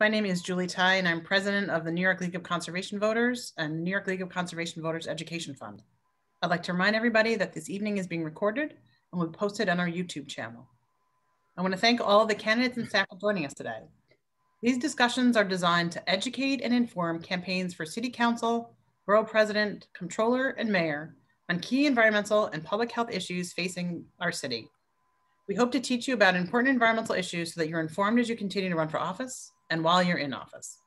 My name is Julie Tighe, and I'm president of the New York League of Conservation Voters and New York League of Conservation Voters Education Fund. I'd like to remind everybody that this evening is being recorded and will be posted on our YouTube channel. I want to thank all of the candidates and staff for joining us today. These discussions are designed to educate and inform campaigns for City Council, Borough President, Comptroller, and Mayor on key environmental and public health issues facing our city. We hope to teach you about important environmental issues so that you're informed as you continue to run for office and while you're in office.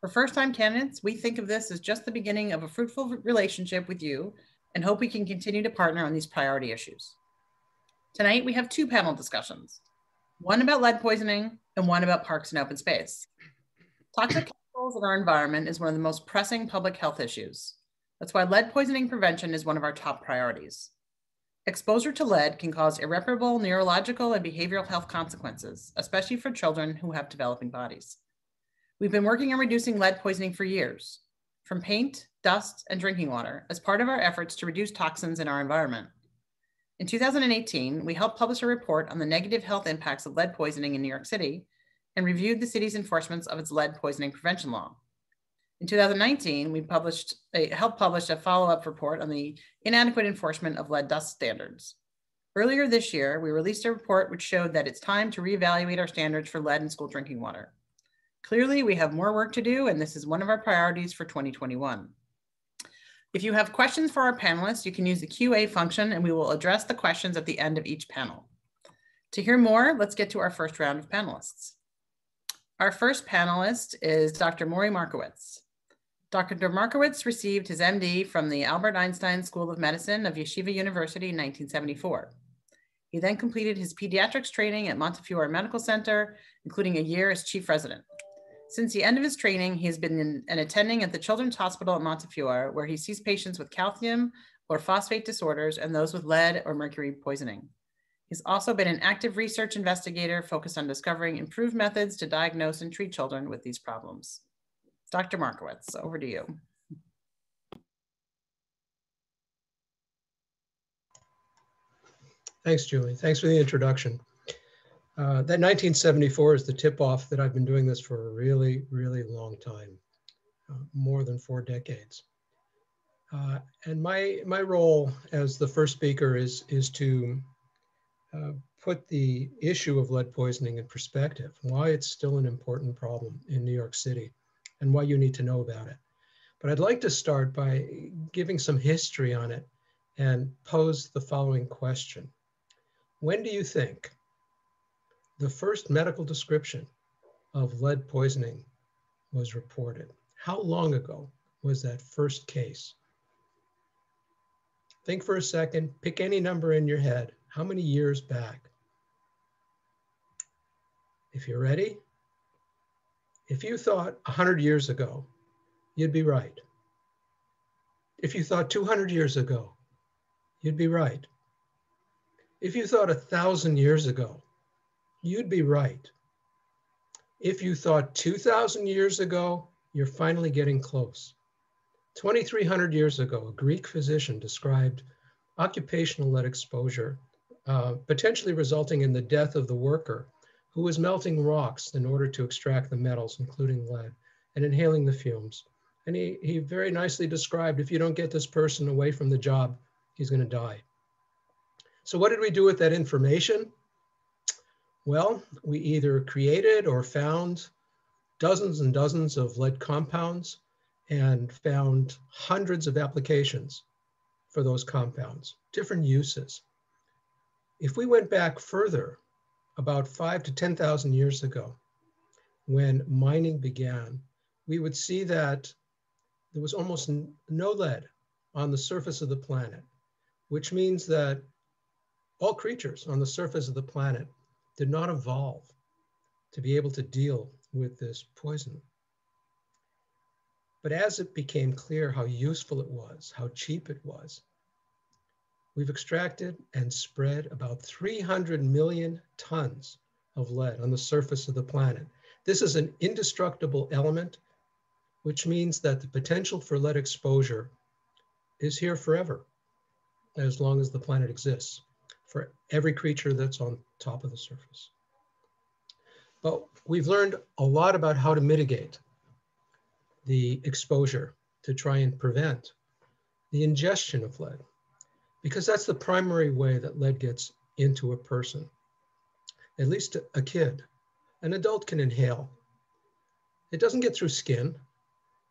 For first-time candidates, we think of this as just the beginning of a fruitful relationship with you and hope we can continue to partner on these priority issues. Tonight, we have two panel discussions, one about lead poisoning and one about parks and open space. Toxic chemicals in our environment is one of the most pressing public health issues. That's why lead poisoning prevention is one of our top priorities. Exposure to lead can cause irreparable neurological and behavioral health consequences, especially for children who have developing bodies. We've been working on reducing lead poisoning for years, from paint, dust, and drinking water, as part of our efforts to reduce toxins in our environment. In 2018, we helped publish a report on the negative health impacts of lead poisoning in New York City and reviewed the city's enforcement of its lead poisoning prevention law. In 2019, we published a, helped publish a follow-up report on the inadequate enforcement of lead dust standards. Earlier this year, we released a report which showed that it's time to reevaluate our standards for lead in school drinking water. Clearly, we have more work to do, and this is one of our priorities for 2021. If you have questions for our panelists, you can use the QA function and we will address the questions at the end of each panel. To hear more, let's get to our first round of panelists. Our first panelist is Dr. Morri Markowitz. Dr. Markowitz received his MD from the Albert Einstein School of Medicine of Yeshiva University in 1974. He then completed his pediatrics training at Montefiore Medical Center, including a year as chief resident. Since the end of his training, he has been in, an attending at the Children's Hospital at Montefiore, where he sees patients with calcium or phosphate disorders and those with lead or mercury poisoning. He's also been an active research investigator focused on discovering improved methods to diagnose and treat children with these problems. Dr. Markowitz, over to you. Thanks, Julie. Thanks for the introduction. Uh, that 1974 is the tip off that I've been doing this for a really, really long time, uh, more than four decades. Uh, and my, my role as the first speaker is, is to uh, put the issue of lead poisoning in perspective, why it's still an important problem in New York City and why you need to know about it. But I'd like to start by giving some history on it and pose the following question. When do you think the first medical description of lead poisoning was reported? How long ago was that first case? Think for a second, pick any number in your head. How many years back? If you're ready, if you thought 100 years ago, you'd be right. If you thought 200 years ago, you'd be right. If you thought a thousand years ago, you'd be right. If you thought 2,000 years ago, you're finally getting close. 2,300 years ago, a Greek physician described occupational lead exposure, uh, potentially resulting in the death of the worker who was melting rocks in order to extract the metals, including lead, and inhaling the fumes. And he, he very nicely described if you don't get this person away from the job, he's going to die. So, what did we do with that information? Well, we either created or found dozens and dozens of lead compounds and found hundreds of applications for those compounds, different uses. If we went back further, about five to 10,000 years ago, when mining began, we would see that there was almost no lead on the surface of the planet, which means that all creatures on the surface of the planet did not evolve to be able to deal with this poison. But as it became clear how useful it was, how cheap it was, we've extracted and spread about 300 million tons of lead on the surface of the planet. This is an indestructible element, which means that the potential for lead exposure is here forever, as long as the planet exists, for every creature that's on top of the surface. But we've learned a lot about how to mitigate the exposure to try and prevent the ingestion of lead, because that's the primary way that lead gets into a person, at least a kid. An adult can inhale. It doesn't get through skin,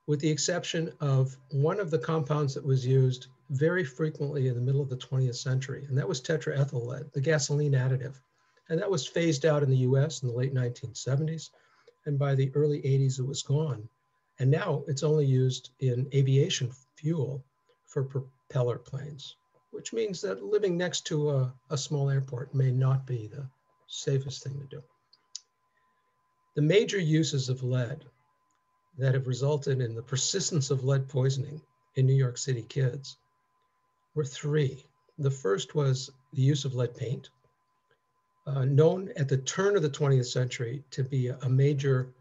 with the exception of one of the compounds that was used very frequently in the middle of the 20th century, and that was tetraethyl lead, the gasoline additive. And that was phased out in the US in the late 1970s. And by the early 80s, it was gone. And now it's only used in aviation fuel for propeller planes, which means that living next to a, a small airport may not be the safest thing to do. The major uses of lead that have resulted in the persistence of lead poisoning in New York City kids were three. The first was the use of lead paint, uh, known at the turn of the 20th century to be a, major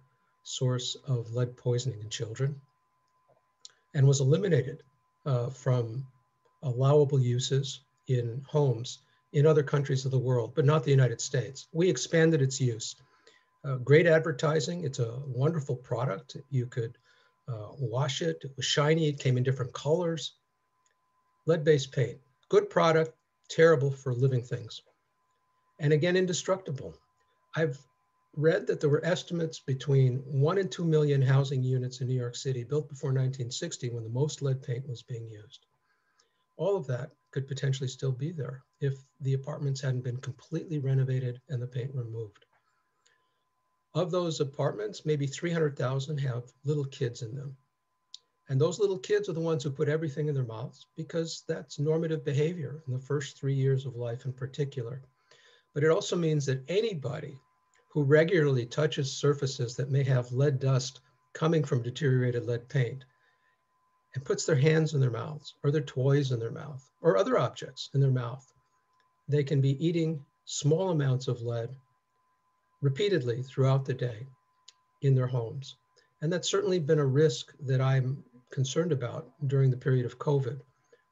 source of lead poisoning in children and was eliminated uh, from allowable uses in homes in other countries of the world, but not the United States. We expanded its use. Uh, great advertising. It's a wonderful product. You could uh, wash it. It was shiny. It came in different colors lead-based paint, good product, terrible for living things. And again, indestructible. I've read that there were estimates between one and two million housing units in New York City built before 1960 when the most lead paint was being used. All of that could potentially still be there if the apartments hadn't been completely renovated and the paint removed. Of those apartments, maybe 300,000 have little kids in them. And those little kids are the ones who put everything in their mouths because that's normative behavior in the first three years of life in particular. But it also means that anybody who regularly touches surfaces that may have lead dust coming from deteriorated lead paint and puts their hands in their mouths or their toys in their mouth or other objects in their mouth, they can be eating small amounts of lead repeatedly throughout the day in their homes. And that's certainly been a risk that I'm concerned about during the period of COVID,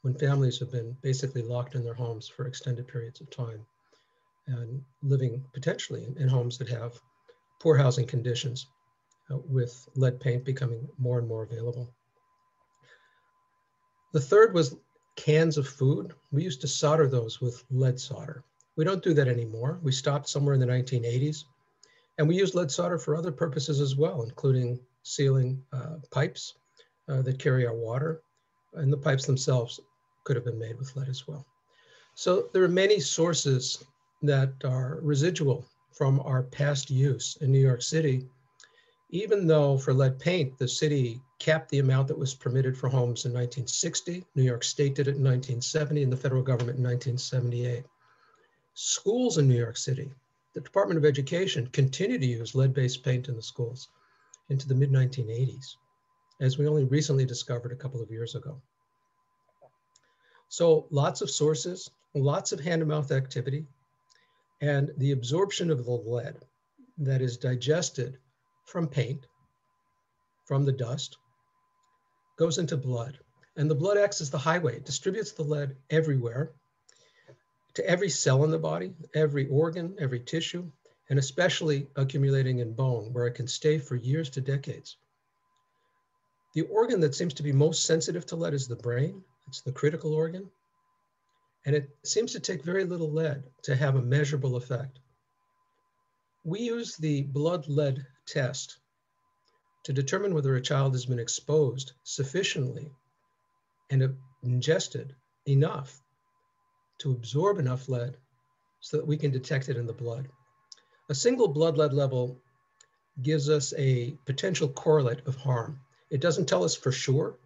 when families have been basically locked in their homes for extended periods of time and living potentially in, in homes that have poor housing conditions uh, with lead paint becoming more and more available. The third was cans of food. We used to solder those with lead solder. We don't do that anymore. We stopped somewhere in the 1980s. And we use lead solder for other purposes as well, including sealing uh, pipes uh, that carry our water, and the pipes themselves could have been made with lead as well. So there are many sources that are residual from our past use in New York City, even though for lead paint, the city capped the amount that was permitted for homes in 1960, New York State did it in 1970, and the federal government in 1978. Schools in New York City, the Department of Education continued to use lead-based paint in the schools into the mid 1980s as we only recently discovered a couple of years ago. So lots of sources, lots of hand-to-mouth activity, and the absorption of the lead that is digested from paint, from the dust, goes into blood. And the blood acts as the highway, it distributes the lead everywhere, to every cell in the body, every organ, every tissue, and especially accumulating in bone, where it can stay for years to decades. The organ that seems to be most sensitive to lead is the brain. It's the critical organ. And it seems to take very little lead to have a measurable effect. We use the blood lead test to determine whether a child has been exposed sufficiently and ingested enough to absorb enough lead so that we can detect it in the blood. A single blood lead level gives us a potential correlate of harm. It doesn't tell us for sure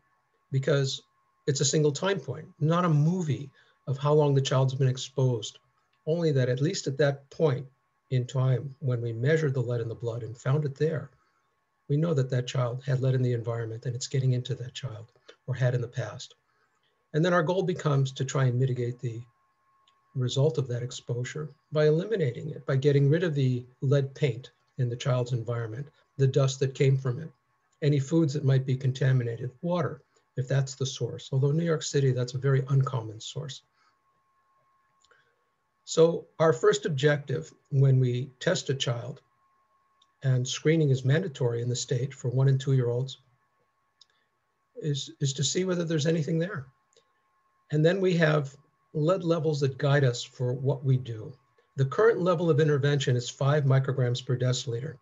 because it's a single time point, not a movie of how long the child's been exposed, only that at least at that point in time when we measured the lead in the blood and found it there, we know that that child had lead in the environment and it's getting into that child or had in the past. And then our goal becomes to try and mitigate the result of that exposure by eliminating it, by getting rid of the lead paint in the child's environment, the dust that came from it, any foods that might be contaminated, water, if that's the source. Although New York City, that's a very uncommon source. So our first objective when we test a child and screening is mandatory in the state for one and two year olds, is, is to see whether there's anything there. And then we have lead levels that guide us for what we do. The current level of intervention is five micrograms per deciliter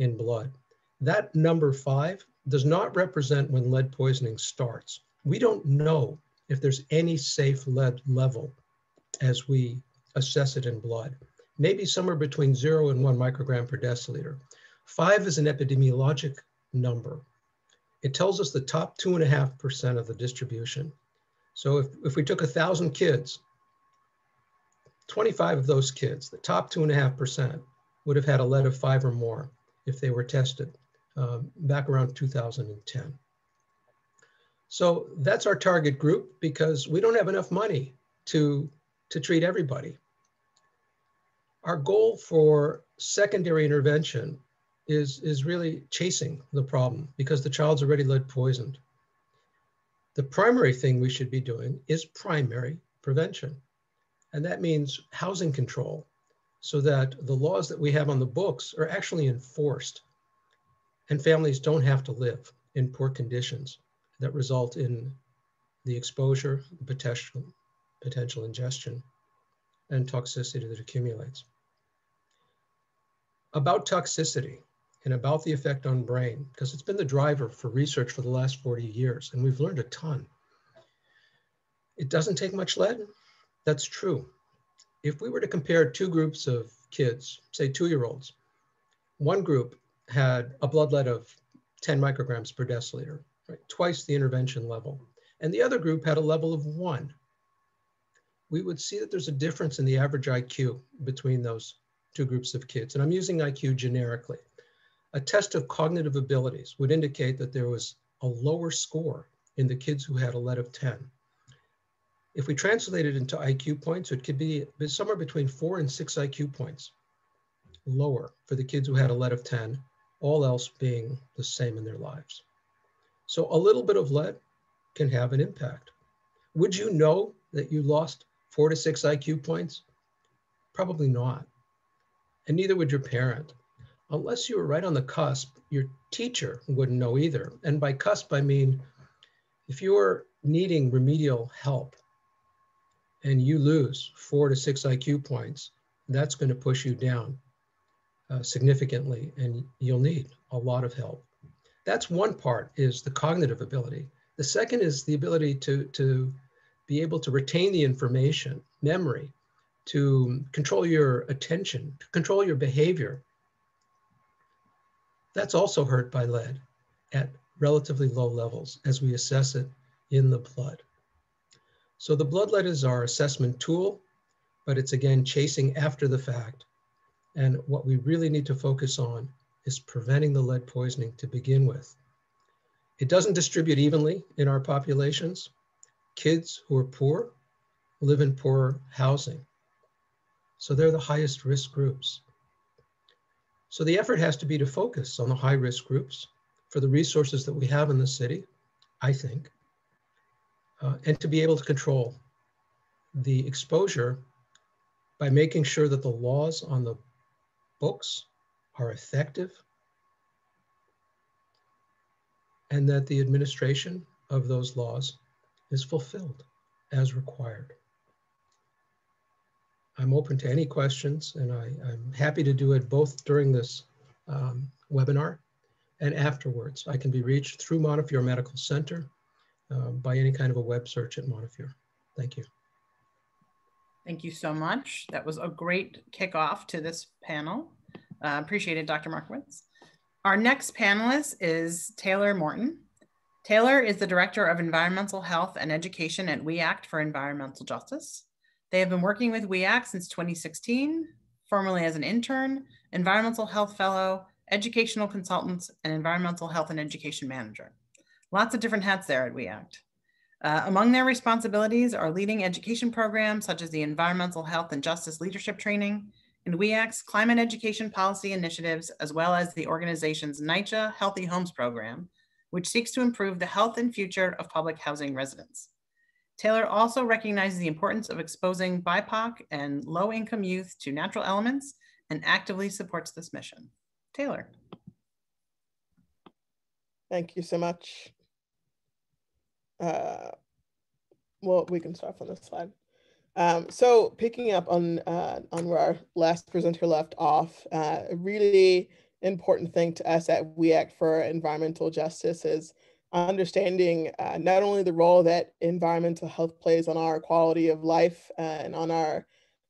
in blood. That number five does not represent when lead poisoning starts. We don't know if there's any safe lead level as we assess it in blood. Maybe somewhere between zero and one microgram per deciliter. Five is an epidemiologic number. It tells us the top two and a half percent of the distribution. So if, if we took a thousand kids, 25 of those kids, the top two and a half percent, would have had a lead of five or more if they were tested um, back around 2010. So that's our target group because we don't have enough money to, to treat everybody. Our goal for secondary intervention is, is really chasing the problem because the child's already lead poisoned. The primary thing we should be doing is primary prevention. And that means housing control so that the laws that we have on the books are actually enforced and families don't have to live in poor conditions that result in the exposure, the potential, potential ingestion, and toxicity that accumulates. About toxicity and about the effect on brain, because it's been the driver for research for the last 40 years, and we've learned a ton. It doesn't take much lead. That's true. If we were to compare two groups of kids, say two-year-olds, one group had a blood lead of 10 micrograms per deciliter, right? twice the intervention level. And the other group had a level of one. We would see that there's a difference in the average IQ between those two groups of kids. And I'm using IQ generically. A test of cognitive abilities would indicate that there was a lower score in the kids who had a lead of 10. If we translate it into IQ points, it could be somewhere between four and six IQ points lower for the kids who had a lead of 10 all else being the same in their lives. So a little bit of lead can have an impact. Would you know that you lost four to six IQ points? Probably not. And neither would your parent. Unless you were right on the cusp, your teacher wouldn't know either. And by cusp, I mean if you're needing remedial help and you lose four to six IQ points, that's going to push you down uh, significantly and you'll need a lot of help. That's one part is the cognitive ability. The second is the ability to, to be able to retain the information, memory, to control your attention, to control your behavior. That's also hurt by lead at relatively low levels as we assess it in the blood. So the blood lead is our assessment tool, but it's again chasing after the fact and what we really need to focus on is preventing the lead poisoning to begin with. It doesn't distribute evenly in our populations. Kids who are poor live in poor housing. So they're the highest risk groups. So the effort has to be to focus on the high risk groups for the resources that we have in the city, I think, uh, and to be able to control the exposure by making sure that the laws on the books are effective and that the administration of those laws is fulfilled as required. I'm open to any questions and I, am happy to do it both during this um, webinar and afterwards. I can be reached through Montefiore Medical Center uh, by any kind of a web search at Montefiore. Thank you. Thank you so much. That was a great kickoff to this panel. Uh, appreciate it, Dr. Markowitz. Our next panelist is Taylor Morton. Taylor is the Director of Environmental Health and Education at We Act for Environmental Justice. They have been working with We Act since 2016, formerly as an intern, environmental health fellow, educational consultant, and environmental health and education manager. Lots of different hats there at We Act. Uh, among their responsibilities are leading education programs such as the Environmental Health and Justice Leadership Training and WEACT's climate education policy initiatives, as well as the organization's NYCHA Healthy Homes program, which seeks to improve the health and future of public housing residents. Taylor also recognizes the importance of exposing BIPOC and low income youth to natural elements and actively supports this mission. Taylor. Thank you so much. Uh, well, we can start from this slide. Um, so picking up on uh, on where our last presenter left off, uh, a really important thing to us at We Act for Environmental Justice is understanding uh, not only the role that environmental health plays on our quality of life and on our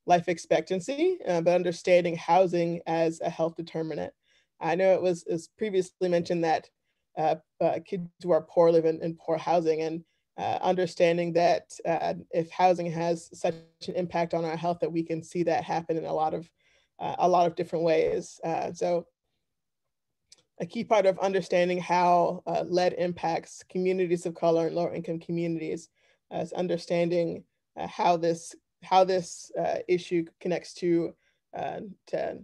life expectancy, uh, but understanding housing as a health determinant. I know it was, was previously mentioned that uh, uh, kids who are poor live in, in poor housing and uh, understanding that if housing has such an impact on our health that we can see that happen in a lot of a lot of different ways. So a key part of understanding how lead impacts communities of color and lower income communities is understanding how this how this issue connects to, to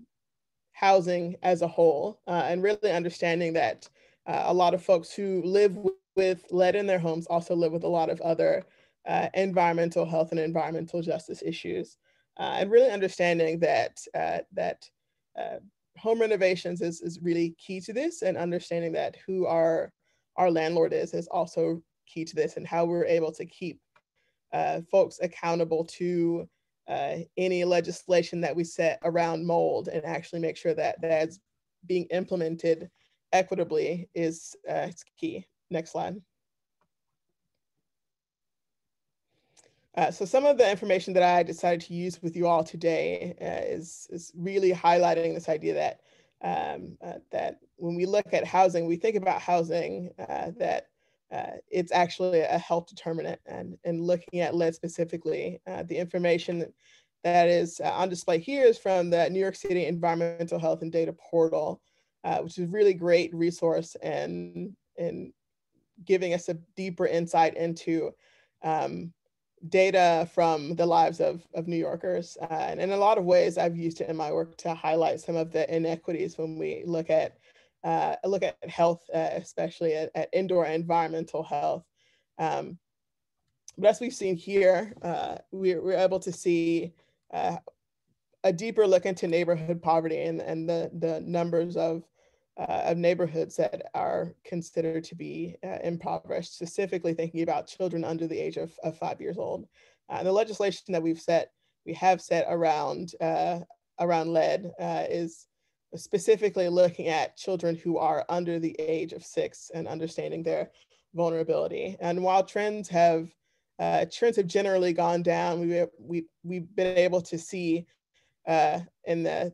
housing as a whole and really understanding that uh, a lot of folks who live with lead in their homes also live with a lot of other uh, environmental health and environmental justice issues. Uh, and really understanding that, uh, that uh, home renovations is, is really key to this and understanding that who our, our landlord is is also key to this and how we're able to keep uh, folks accountable to any legislation that we set around mold and actually make sure that that's being implemented equitably is uh, key. Next slide. Uh, so some of the information that I decided to use with you all today uh, is, is really highlighting this idea that um, uh, that when we look at housing, we think about housing uh, that uh, it's actually a health determinant and, and looking at lead specifically, uh, the information that is on display here is from the New York City Environmental Health and Data Portal which is a really great resource and in giving us a deeper insight into um, data from the lives of, of New Yorkers. Uh, and in a lot of ways, I've used it in my work to highlight some of the inequities when we look at uh, look at health, uh, especially at, at, indoor environmental health. Um, but as we've seen here, uh, we're, we're, able to see uh, a deeper look into neighborhood poverty and, and the, the numbers of uh, of neighborhoods that are considered to be uh, impoverished, specifically thinking about children under the age of, of five years old. Uh, the legislation that we've set, we have set around uh, around lead uh, is specifically looking at children who are under the age of six and understanding their vulnerability. And while trends have uh, trends have generally gone down, we, we, we've been able to see in the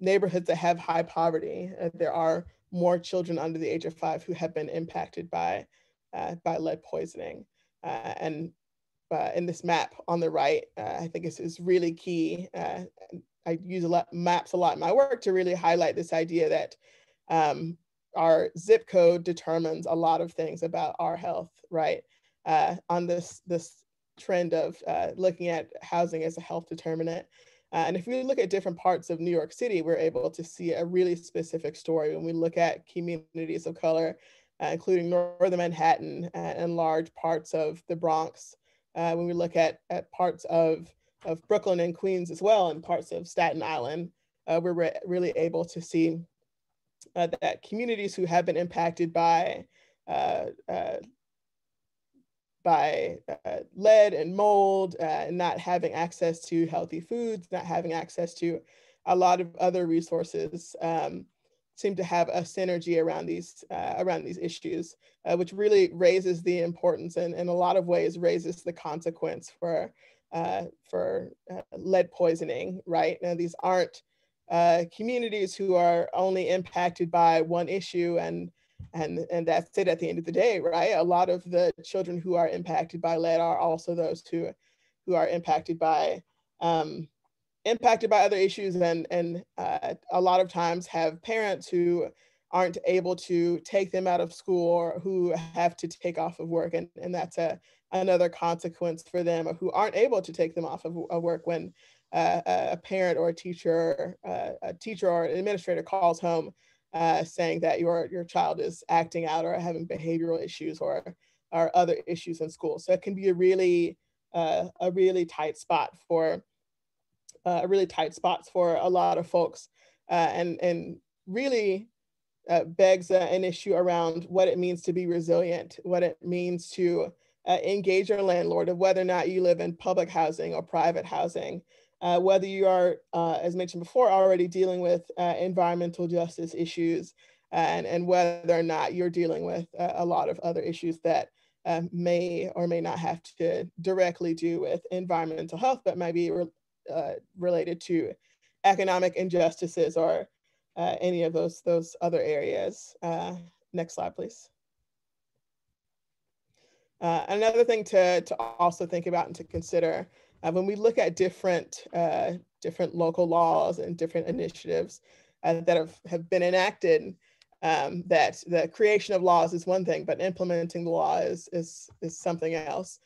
neighborhoods that have high poverty, uh, there are more children under the age of five who have been impacted by, uh, by lead poisoning. Uh, and uh, in this map on the right, uh, I think is, is really key. Uh, I use a lot maps a lot in my work to really highlight this idea that um, our zip code determines a lot of things about our health, right? on this, this trend of looking at housing as a health determinant. Uh, and if we look at different parts of New York City, we're able to see a really specific story when we look at communities of color, uh, including Northern Manhattan and large parts of the Bronx. Uh, when we look at, at parts of, of Brooklyn and Queens as well, and parts of Staten Island, uh, we're re really able to see uh, that communities who have been impacted by uh, by uh, lead and mold, uh, and not having access to healthy foods, not having access to a lot of other resources, um, seem to have a synergy around these uh, around these issues, uh, which really raises the importance and in a lot of ways raises the consequence for uh, for uh, lead poisoning. Right now, these aren't communities who are only impacted by one issue and and and that's it at the end of the day right? A lot of the children who are impacted by lead are also those who who are impacted by um, impacted by other issues and and uh, a lot of times have parents who aren't able to take them out of school or who have to take off of work and, and that's a another consequence for them or who aren't able to take them off of, of work when uh, a parent or a teacher uh, a teacher or an administrator calls home uh, saying that your your child is acting out or having behavioral issues or or other issues in school. So it can be a really uh, a really tight spot for uh, a really tight spots for a lot of folks, uh, and and really uh, begs an issue around what it means to be resilient, what it means to uh, engage your landlord, of whether or not you live in public housing or private housing, uh, whether you are, uh, as mentioned before, already dealing with uh, environmental justice issues, and, and whether or not you're dealing with a lot of other issues that may or may not have to directly do with environmental health, but might be re related to economic injustices or uh, any of those, those other areas. Uh, next slide, please. Uh, another thing to, to also think about and to consider uh, when we look at different, uh, different local laws and different initiatives uh, that have, have been enacted, um, that the creation of laws is one thing, but implementing the law is, is, is something else.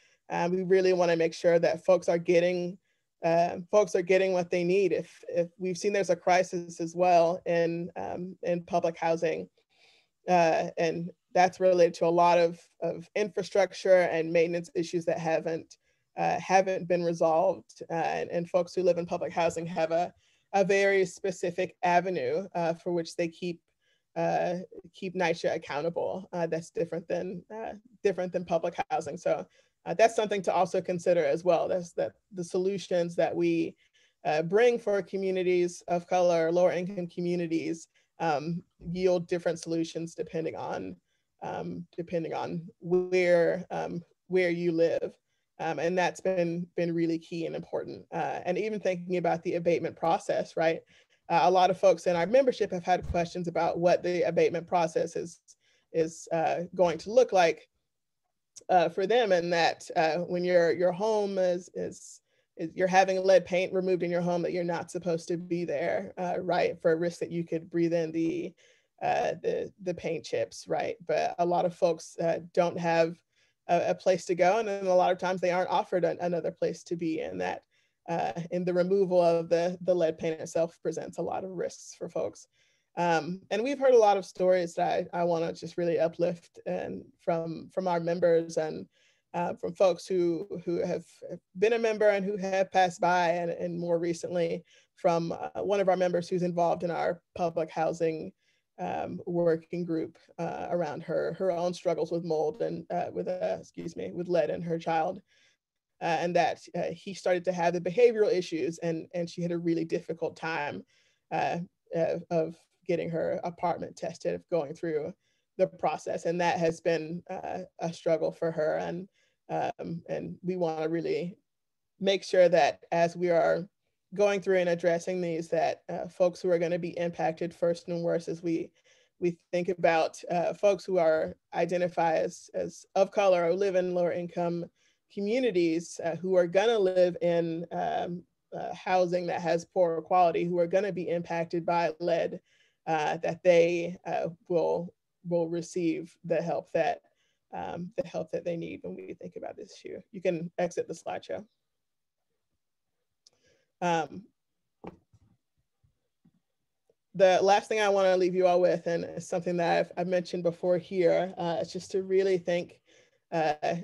we really want to make sure that folks are getting uh, folks are getting what they need. If, if we've seen there's a crisis as well in, um, in public housing, uh, and that's related to a lot of, of infrastructure and maintenance issues that haven't, uh, haven't been resolved. Uh, and, and folks who live in public housing have a, a very specific avenue uh, for which they keep uh, keep NYCHA accountable. that's different than different than public housing. So uh, that's something to also consider as well. That's that the solutions that we uh, bring for communities of color, lower income communities, um, yield different solutions depending on um, depending on where um, where you live. Um, and that's been been really key and important. Uh, and even thinking about the abatement process, right? Uh, a lot of folks in our membership have had questions about what the abatement process is is uh, going to look like uh, for them and that uh, when your your home is, is, you're having lead paint removed in your home that you're not supposed to be there uh, right for a risk that you could breathe in the the the paint chips right but a lot of folks don't have a, a, place to go and then a lot of times they aren't offered an, another place to be in that uh, in the removal of the the lead paint itself presents a lot of risks for folks. Um, and we've heard a lot of stories that I, I want to just really uplift and from from our members and uh, from folks who who have been a member and who have passed by and, and more recently from uh, one of our members who's involved in our public housing um, working group uh, around her her own struggles with mold and uh, with uh, excuse me with lead in her child uh, and that he started to have the behavioral issues and and she had a really difficult time of getting her apartment tested, of going through the process, and that has been uh, a struggle for her. And um, and we want to really make sure that as we are going through and addressing these, that uh, folks who are going to be impacted first and worst as we we think about uh, folks who are identified as, as of color or live in lower income communities uh, who are going to live in um, uh, housing that has poor quality, who are going to be impacted by lead uh, that they uh, will will receive the help that um, the help that they need when we think about this issue. You can exit the slideshow. Um, the last thing I want to leave you all with, and it's something that I've, I've mentioned before here, uh, is just to really think uh,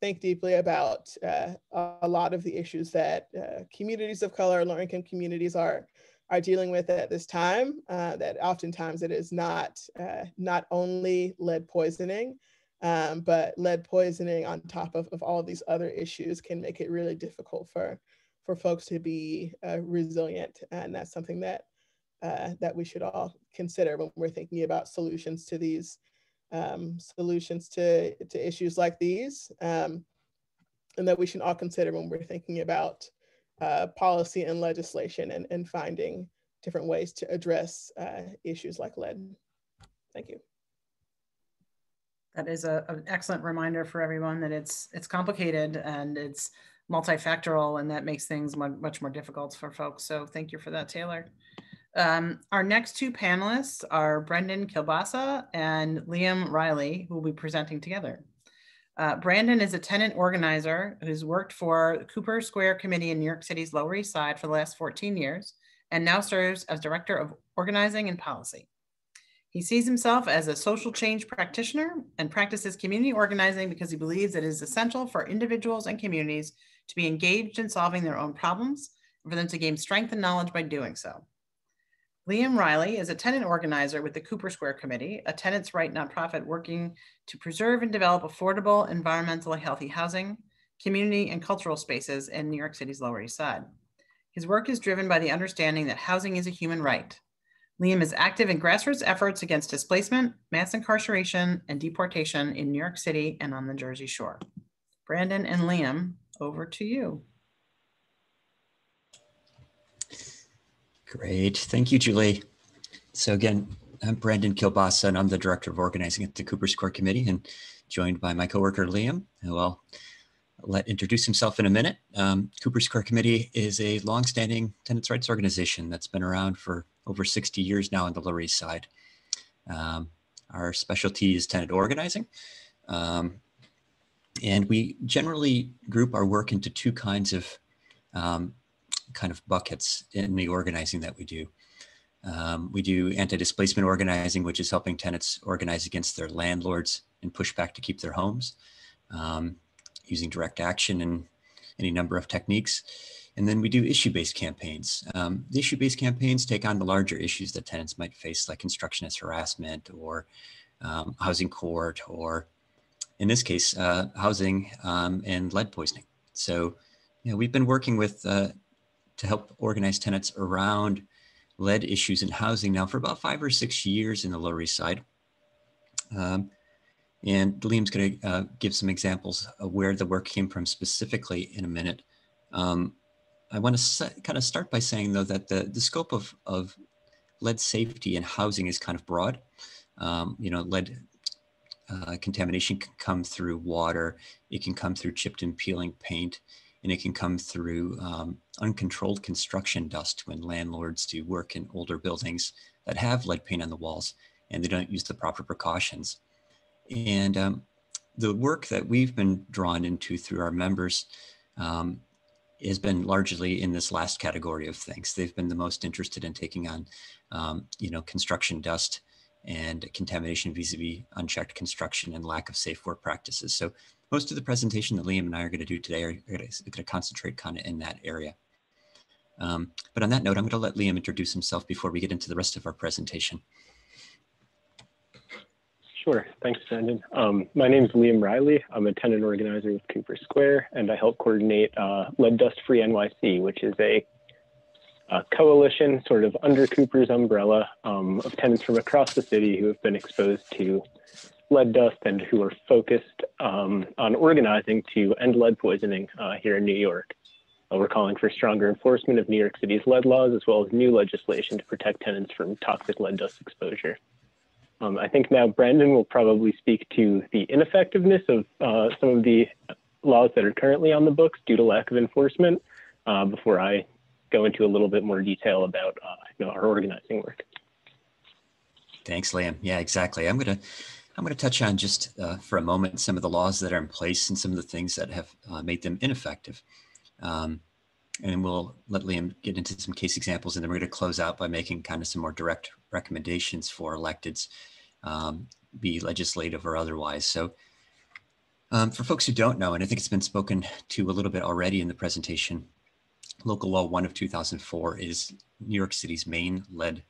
think deeply about uh, a lot of the issues that uh, communities of color, low income communities are are dealing with at this time, uh, that oftentimes it is not, uh, not only lead poisoning, um, but lead poisoning on top of, of all of these other issues can make it really difficult for, for folks to be uh, resilient. And that's something that, uh, that we should all consider when we're thinking about solutions to these, um, solutions to, to issues like these. Um, and that we should all consider when we're thinking about uh, policy and legislation and, and finding different ways to address uh, issues like lead. Thank you. That is a, an excellent reminder for everyone that it's it's complicated and it's multifactorial and that makes things much, more difficult for folks. So thank you for that, Taylor. Um, our next two panelists are Brendan Kielbasa and Liam Riley, who will be presenting together. Uh, Brandon is a tenant organizer who's worked for Cooper Square Committee in New York City's Lower East Side for the last 14 years and now serves as Director of Organizing and Policy. He sees himself as a social change practitioner and practices community organizing because he believes it is essential for individuals and communities to be engaged in solving their own problems and for them to gain strength and knowledge by doing so. Liam Riley is a tenant organizer with the Cooper Square Committee, a tenants' right nonprofit working to preserve and develop affordable, environmentally healthy housing, community, and cultural spaces in New York City's Lower East Side. His work is driven by the understanding that housing is a human right. Liam is active in grassroots efforts against displacement, mass incarceration, and deportation in New York City and on the Jersey Shore. Brandon and Liam, over to you. Great. Thank you, Julie. So again, I'm Brandon Kielbasa, and I'm the Director of Organizing at the Cooper Square Committee, and joined by my coworker, Liam, who I'll let introduce himself in a minute. Um, Cooper Square Committee is a longstanding tenants' rights organization that's been around for over 60 years now on the Lower East Side. Um, our specialty is tenant organizing. Um, and we generally group our work into two kinds of um, kind of buckets in the organizing that we do. Um, we do anti-displacement organizing, which is helping tenants organize against their landlords and push back to keep their homes um, using direct action and any number of techniques. And then we do issue-based campaigns. Um, the issue-based campaigns take on the larger issues that tenants might face, like constructionist harassment or um, housing court, or in this case, uh, housing um, and lead poisoning. So, you know, we've been working with uh, to help organize tenants around lead issues in housing now for about five or six years in the Lower East Side. Um, and Liam's going to uh, give some examples of where the work came from specifically in a minute. Um, I want to kind of start by saying, though, that the, the scope of, of lead safety in housing is kind of broad. Um, you know, lead uh, contamination can come through water, it can come through chipped and peeling paint, and it can come through um, uncontrolled construction dust when landlords do work in older buildings that have lead paint on the walls and they don't use the proper precautions. And um, the work that we've been drawn into through our members um, has been largely in this last category of things. They've been the most interested in taking on, um, you know, construction dust and contamination vis-a-vis unchecked construction and lack of safe work practices. So most of the presentation that Liam and I are going to do today are going to concentrate kind of in that area. Um, but on that note, I'm going to let Liam introduce himself before we get into the rest of our presentation. Sure. Thanks, Brandon. Um, my name is Liam Riley. I'm a tenant organizer with Cooper Square, and I help coordinate uh, Lead Dust Free NYC, which is a, a, coalition sort of under Cooper's umbrella um, of tenants from across the city who have been exposed to lead dust and who are focused um, on organizing to end lead poisoning uh, here in New York. Uh, we're calling for stronger enforcement of New York City's lead laws, as well as new legislation to protect tenants from toxic lead dust exposure. Um, I think now Brandon will probably speak to the ineffectiveness of uh, some of the laws that are currently on the books due to lack of enforcement uh, before I go into a little bit more detail about uh, you know, our organizing work. Thanks, Liam. Yeah, exactly. I'm going to I'm going to touch on just uh, for a moment some of the laws that are in place and some of the things that have uh, made them ineffective. Um, and we'll let Liam get into some case examples, and then we're going to close out by making kind of some more direct recommendations for electeds, um, be legislative or otherwise. So um, for folks who don't know, and I think it's been spoken to a little bit already in the presentation, Local Law 1 of 2004 is New York City's main lead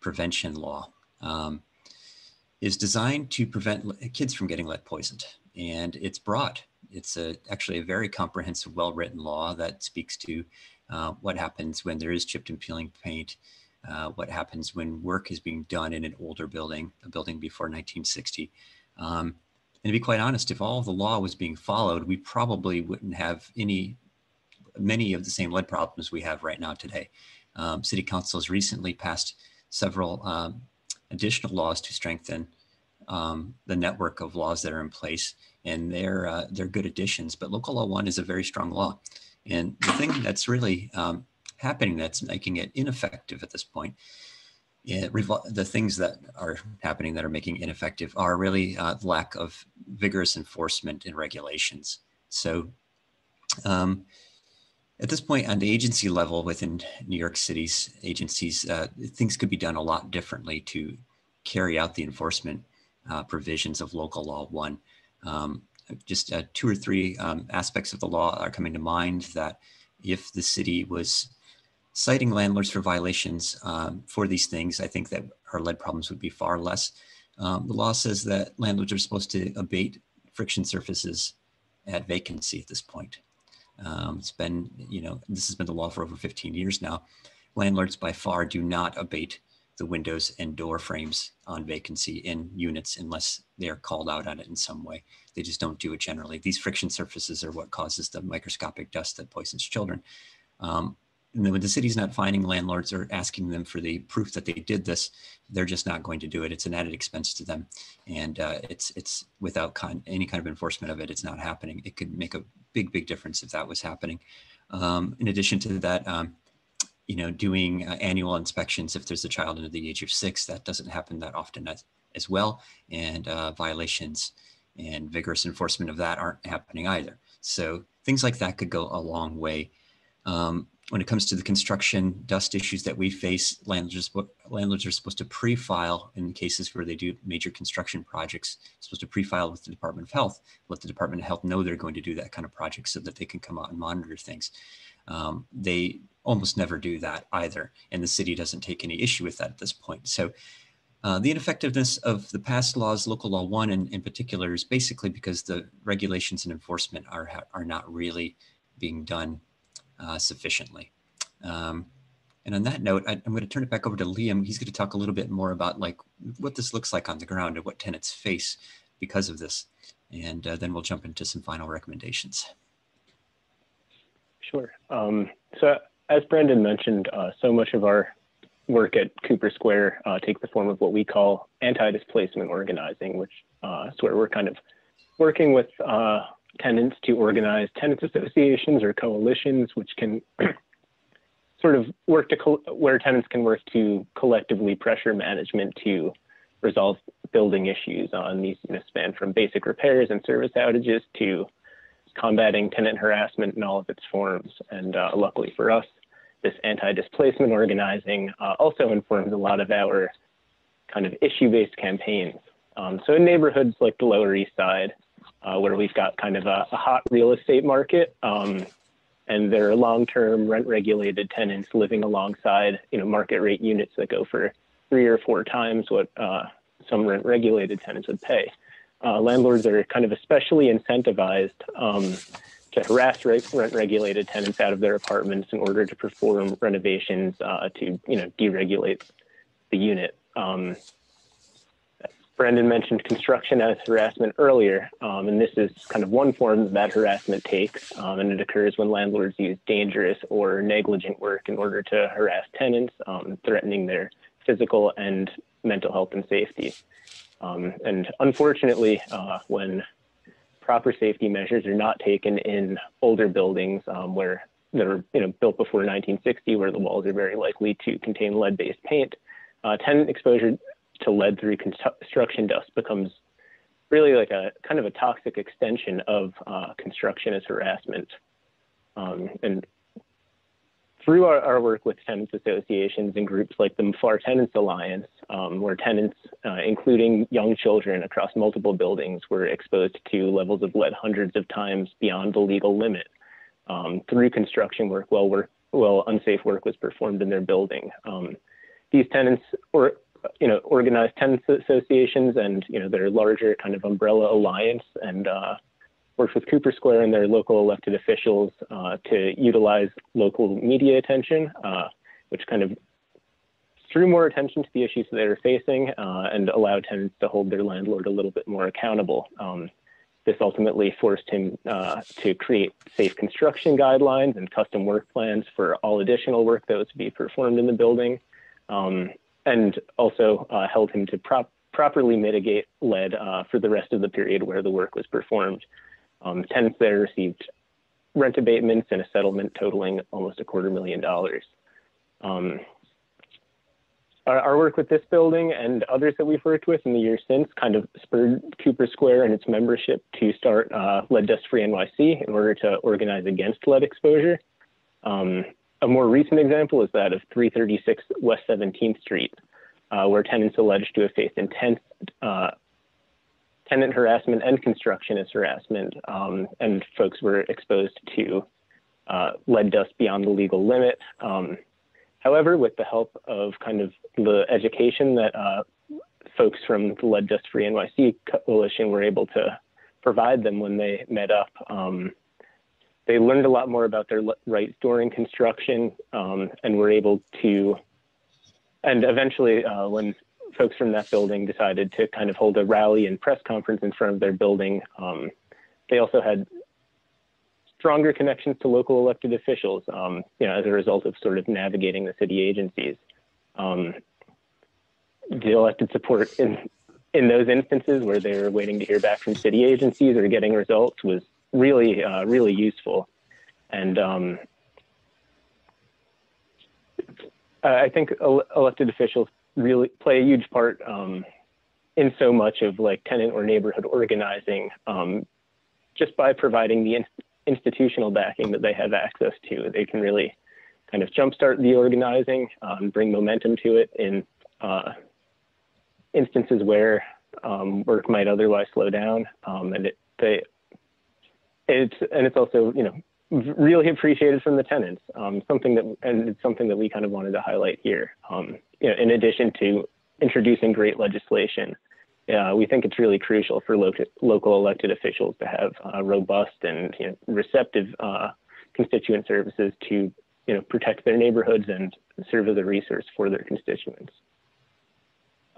prevention law. Um, is designed to prevent kids from getting lead poisoned. And it's broad. It's a, actually a very comprehensive, well-written law that speaks to uh, what happens when there is chipped and peeling paint, uh, what happens when work is being done in an older building, a building before 1960. Um, and to be quite honest, if all the law was being followed, we probably wouldn't have any, many of the same lead problems we have right now today. Um, City Council has recently passed several um, additional laws to strengthen um, the network of laws that are in place, and they're uh, they're good additions. But local law one is a very strong law, and the thing that's really um, happening that's making it ineffective at this point. It, the things that are happening that are making ineffective are really uh, lack of vigorous enforcement and regulations. So um, at this point on the agency level within New York City's agencies, uh, things could be done a lot differently to carry out the enforcement uh, provisions of local law one. Um, just uh, two or three um, aspects of the law are coming to mind that if the city was citing landlords for violations um, for these things, I think that our lead problems would be far less. Um, the law says that landlords are supposed to abate friction surfaces at vacancy at this point. Um, it's been, you know, this has been the law for over 15 years now. Landlords by far do not abate the windows and door frames on vacancy in units unless they're called out on it in some way. They just don't do it generally. These friction surfaces are what causes the microscopic dust that poisons children. Um, and when the city's not finding landlords or asking them for the proof that they did this, they're just not going to do it. It's an added expense to them, and uh, it's it's without con- any kind of enforcement of it, it's not happening. It could make a big big difference if that was happening. Um, in addition to that, um, you know, doing uh, annual inspections if there's a child under the age of six, that doesn't happen that often as, as well, and uh, violations and vigorous enforcement of that aren't happening either. So things like that could go a long way. Um, when it comes to the construction dust issues that we face, landlords, landlords are supposed to pre-file in cases where they do major construction projects, supposed to pre-file with the Department of Health, let the Department of Health know they're going to do that kind of project so that they can come out and monitor things. Um, they almost never do that either, and the city doesn't take any issue with that at this point. So uh, the ineffectiveness of the past laws, local law one in, in particular, is basically because the regulations and enforcement are, are not really being done uh, sufficiently. Um, and on that note, I, am going to turn it back over to Liam. He's going to talk a little bit more about like what this looks like on the ground and what tenants face because of this. And uh, then we'll jump into some final recommendations. Sure. Um, so as Brandon mentioned, uh, so much of our work at Cooper Square uh, takes the form of what we call anti-displacement organizing, which uh, is where we're kind of working with uh, tenants to organize tenants associations or coalitions, which can sort of work to where tenants can work to collectively pressure management to resolve building issues on these you know, span from basic repairs and service outages to combating tenant harassment in all of its forms. And uh, luckily for us, this anti-displacement organizing uh, also informs a lot of our kind of issue-based campaigns. Um, so in neighborhoods like the Lower East Side, uh, where we've got kind of a, a hot real estate market. Um, and there are long-term rent-regulated tenants living alongside, you know, market rate units that go for three or four times what uh, some rent-regulated tenants would pay. Uh, landlords are kind of especially incentivized um, to harass rent-regulated tenants out of their apartments in order to perform renovations uh, to, you know, deregulate the unit. Um, Brendan mentioned construction as harassment earlier, um, and this is kind of one form that harassment takes, um, and it occurs when landlords use dangerous or negligent work in order to harass tenants, um, threatening their physical and mental health and safety. Um, and unfortunately, uh, when proper safety measures are not taken in older buildings um, where that are you know built before 1960, where the walls are very likely to contain lead-based paint, uh, tenant exposure to lead through construction dust becomes really like a kind of a toxic extension of uh, construction as harassment. Um, and through our, our, work with tenants associations and groups like the MFAR Tenants Alliance, um, where tenants, uh, including young children across multiple buildings, were exposed to levels of lead hundreds of times beyond the legal limit um, through construction work while, work while unsafe work was performed in their building. Um, these tenants or you know, organized tenants associations and, you know, their larger kind of umbrella alliance and uh, works with Cooper Square and their local elected officials uh, to utilize local media attention, uh, which kind of drew more attention to the issues that they were facing uh, and allowed tenants to hold their landlord a little bit more accountable. Um, this ultimately forced him uh, to create safe construction guidelines and custom work plans for all additional work that was to be performed in the building. Um, and also uh, held him to prop properly mitigate lead uh, for the rest of the period where the work was performed. Um, tenants there received rent abatements and a settlement totaling almost a quarter million dollars. Um, our, our, work with this building and others that we've worked with in the years since kind of spurred Cooper Square and its membership to start uh, Lead Dust Free NYC in order to organize against lead exposure. Um, a more recent example is that of 336 West 17th Street, uh, where tenants alleged to have faced intense uh, tenant harassment and construction as harassment, um, and folks were exposed to uh, lead dust beyond the legal limit. Um, however, with the help of kind of the education that uh, folks from the Lead Dust Free NYC Coalition were able to provide them when they met up, um, they learned a lot more about their rights during construction um, and were able to, and eventually uh, when folks from that building decided to kind of hold a rally and press conference in front of their building, um, they also had stronger connections to local elected officials, um, you know, as a result of sort of navigating the city agencies. Um, the elected support in in those instances where they were waiting to hear back from city agencies or getting results was really, uh, really useful. And um, I think elected officials really play a huge part um, in so much of like tenant or neighborhood organizing um, just by providing the in institutional backing that they have access to. They can really kind of jumpstart the organizing, um, bring momentum to it in uh, instances where um, work might otherwise slow down, um, and it they it's and it's also you know really appreciated from the tenants. Um, something that and it's something that we kind of wanted to highlight here. Um, you know, in addition to introducing great legislation, uh, we think it's really crucial for local local elected officials to have uh, robust and you know, receptive uh, constituent services to you know protect their neighborhoods and serve as a resource for their constituents.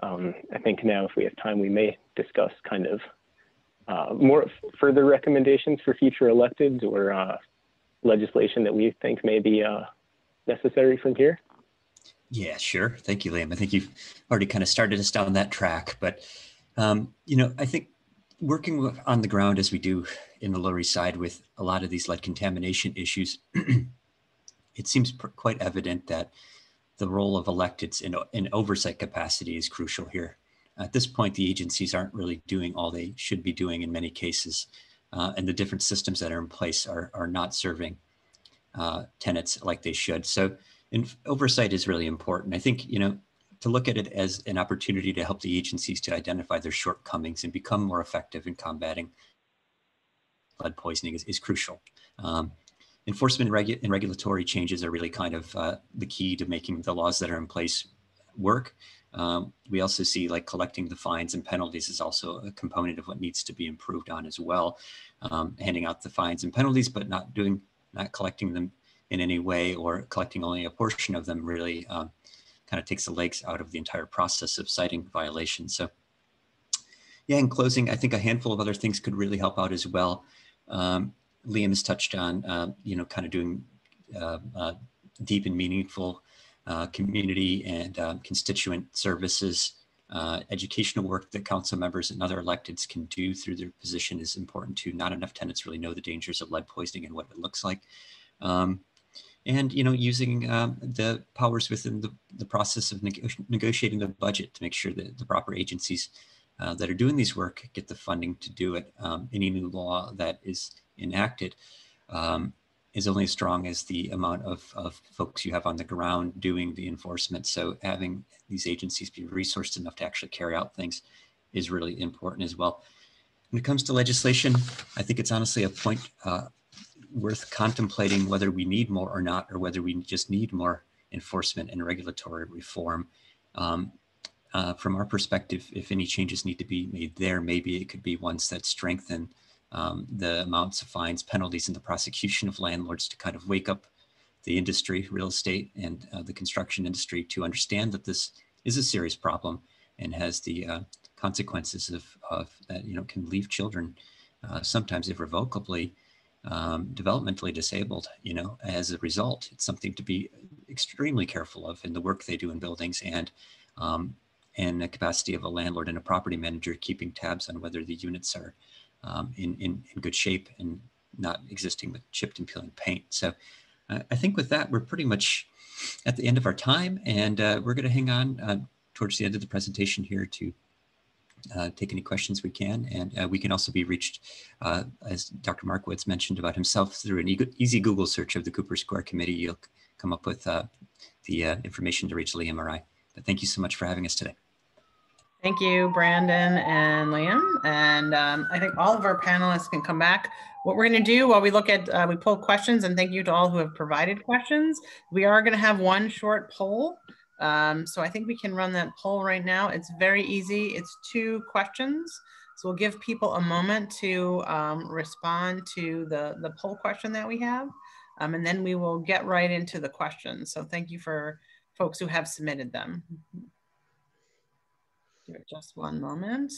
Um, I think now, if we have time, we may discuss kind of uh, more further recommendations for future electeds or uh, legislation that we think may be uh, necessary from here? Yeah, sure. Thank you, Liam. I think you've already kind of started us down that track, but um, you know, I think working on the ground as we do in the Lower East Side with a lot of these lead contamination issues, it seems quite evident that the role of electeds in, in oversight capacity is crucial here. At this point, the agencies aren't really doing all they should be doing in many cases, uh, and the different systems that are in place are, are not serving uh, tenants like they should. So oversight is really important. I think, you know, to look at it as an opportunity to help the agencies to identify their shortcomings and become more effective in combating lead poisoning is, is crucial. Um, enforcement regu and regulatory changes are really kind of uh, the key to making the laws that are in place work. Um, we also see like collecting the fines and penalties is also a component of what needs to be improved on as well. Um, handing out the fines and penalties, but not doing, not collecting them in any way or collecting only a portion of them really um, kind of takes the legs out of the entire process of citing violations. So yeah, in closing, I think a handful of other things could really help out as well. Um, Liam has touched on, uh, you know, kind of doing uh, uh, deep and meaningful uh, community and um, constituent services. Uh, educational work that council members and other electeds can do through their position is important too. Not enough tenants really know the dangers of lead poisoning and what it looks like. Um, and you know using um, the powers within the, the process of neg negotiating the budget to make sure that the proper agencies uh, that are doing these work get the funding to do it. Um, any new law that is enacted um, is only as strong as the amount of, of folks you have on the ground doing the enforcement. So having these agencies be resourced enough to actually carry out things is really important as well. When it comes to legislation, I think it's honestly a point uh, worth contemplating whether we need more or not, or whether we just need more enforcement and regulatory reform. Um, uh, from our perspective, if any changes need to be made there, maybe it could be ones that strengthen um, the amounts of fines, penalties, and the prosecution of landlords to kind of wake up the industry, real estate, and uh, the construction industry to understand that this is a serious problem and has the uh, consequences of, of, that you know can leave children uh, sometimes irrevocably um, developmentally disabled. You know, as a result, it's something to be extremely careful of in the work they do in buildings and um, and the capacity of a landlord and a property manager keeping tabs on whether the units are um, in, in, in, good shape and not existing with chipped and peeling paint. So uh, I think with that, we're pretty much at the end of our time and uh, we're gonna hang on uh, towards the end of the presentation here to uh, take any questions we can. And uh, we can also be reached, uh, as Dr. Markowitz mentioned about himself, through an easy Google search of the Cooper Square Committee. You'll come up with the information to reach Liam or I. But thank you so much for having us today. Thank you, Brandon and Liam. And um, I think all of our panelists can come back. What we're going to do while we look at, uh, we pull questions, and thank you to all who have provided questions. We are going to have one short poll. Um, so I think we can run that poll right now. It's very easy. It's two questions. So we'll give people a moment to um, respond to the, the poll question that we have. Um, and then we will get right into the questions. So thank you for folks who have submitted them. Just one moment.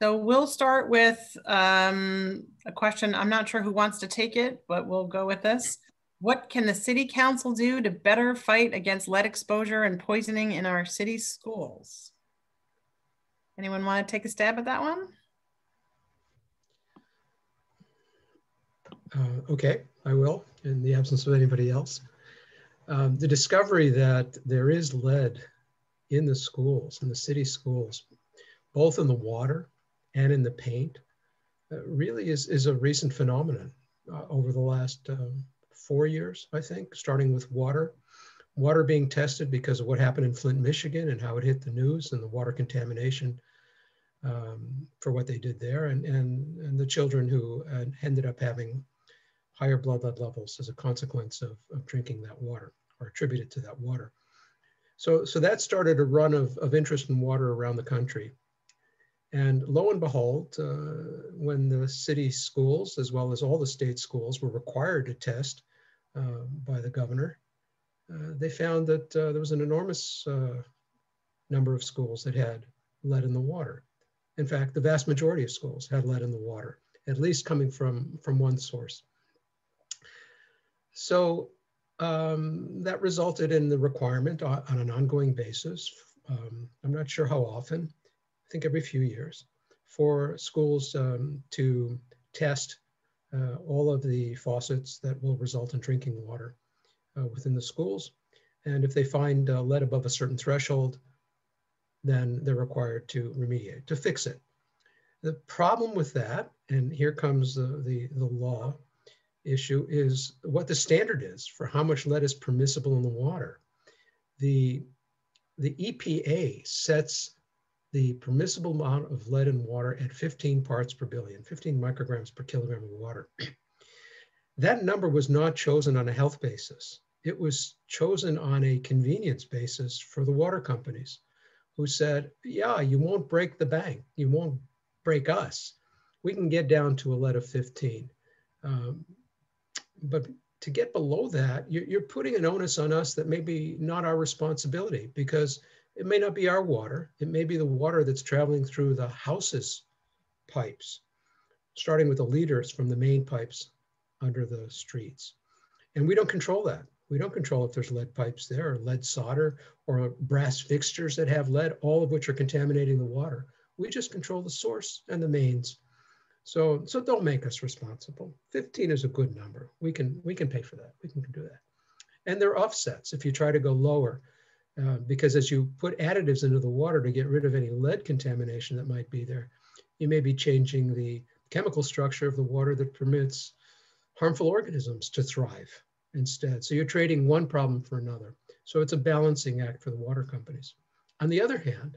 So we'll start with um, a question. I'm not sure who wants to take it, but we'll go with this. What can the city council do to better fight against lead exposure and poisoning in our city schools? Anyone want to take a stab at that one? Uh, okay, I will, in the absence of anybody else. Um, the discovery that there is lead in the schools, in the city schools, both in the water and in the paint uh, really is, is a recent phenomenon uh, over the last um, four years, I think, starting with water. Water being tested because of what happened in Flint, Michigan and how it hit the news and the water contamination um, for what they did there and, and, and the children who uh, ended up having higher blood lead levels as a consequence of, of drinking that water or attributed to that water. So, so that started a run of, of interest in water around the country. And lo and behold, uh, when the city schools, as well as all the state schools, were required to test uh, by the governor, uh, they found that uh, there was an enormous uh, number of schools that had lead in the water. In fact, the vast majority of schools had lead in the water, at least coming from, from one source. So um, that resulted in the requirement on, on an ongoing basis. Um, I'm not sure how often, I think every few years, for schools um, to test uh, all of the faucets that will result in drinking water uh, within the schools. And if they find uh, lead above a certain threshold, then they're required to remediate, to fix it. The problem with that, and here comes the, the, the law issue, is what the standard is for how much lead is permissible in the water. The, the EPA sets the permissible amount of lead in water at 15 parts per billion, 15 micrograms per kilogram of water. that number was not chosen on a health basis. It was chosen on a convenience basis for the water companies who said, yeah, you won't break the bank. You won't break us. We can get down to a lead of 15. Um, but to get below that, you're, putting an onus on us that may be not our responsibility because it may not be our water. It may be the water that's traveling through the house's pipes, starting with the leaders from the main pipes under the streets. And we don't control that. We don't control if there's lead pipes there or lead solder or brass fixtures that have lead, all of which are contaminating the water. We just control the source and the mains. So, so don't make us responsible. 15 is a good number. We can, we can pay for that. We can do that. And there are offsets. If you try to go lower, uh, because as you put additives into the water to get rid of any lead contamination that might be there, you may be changing the chemical structure of the water that permits harmful organisms to thrive instead. So you're trading one problem for another. So it's a balancing act for the water companies. On the other hand,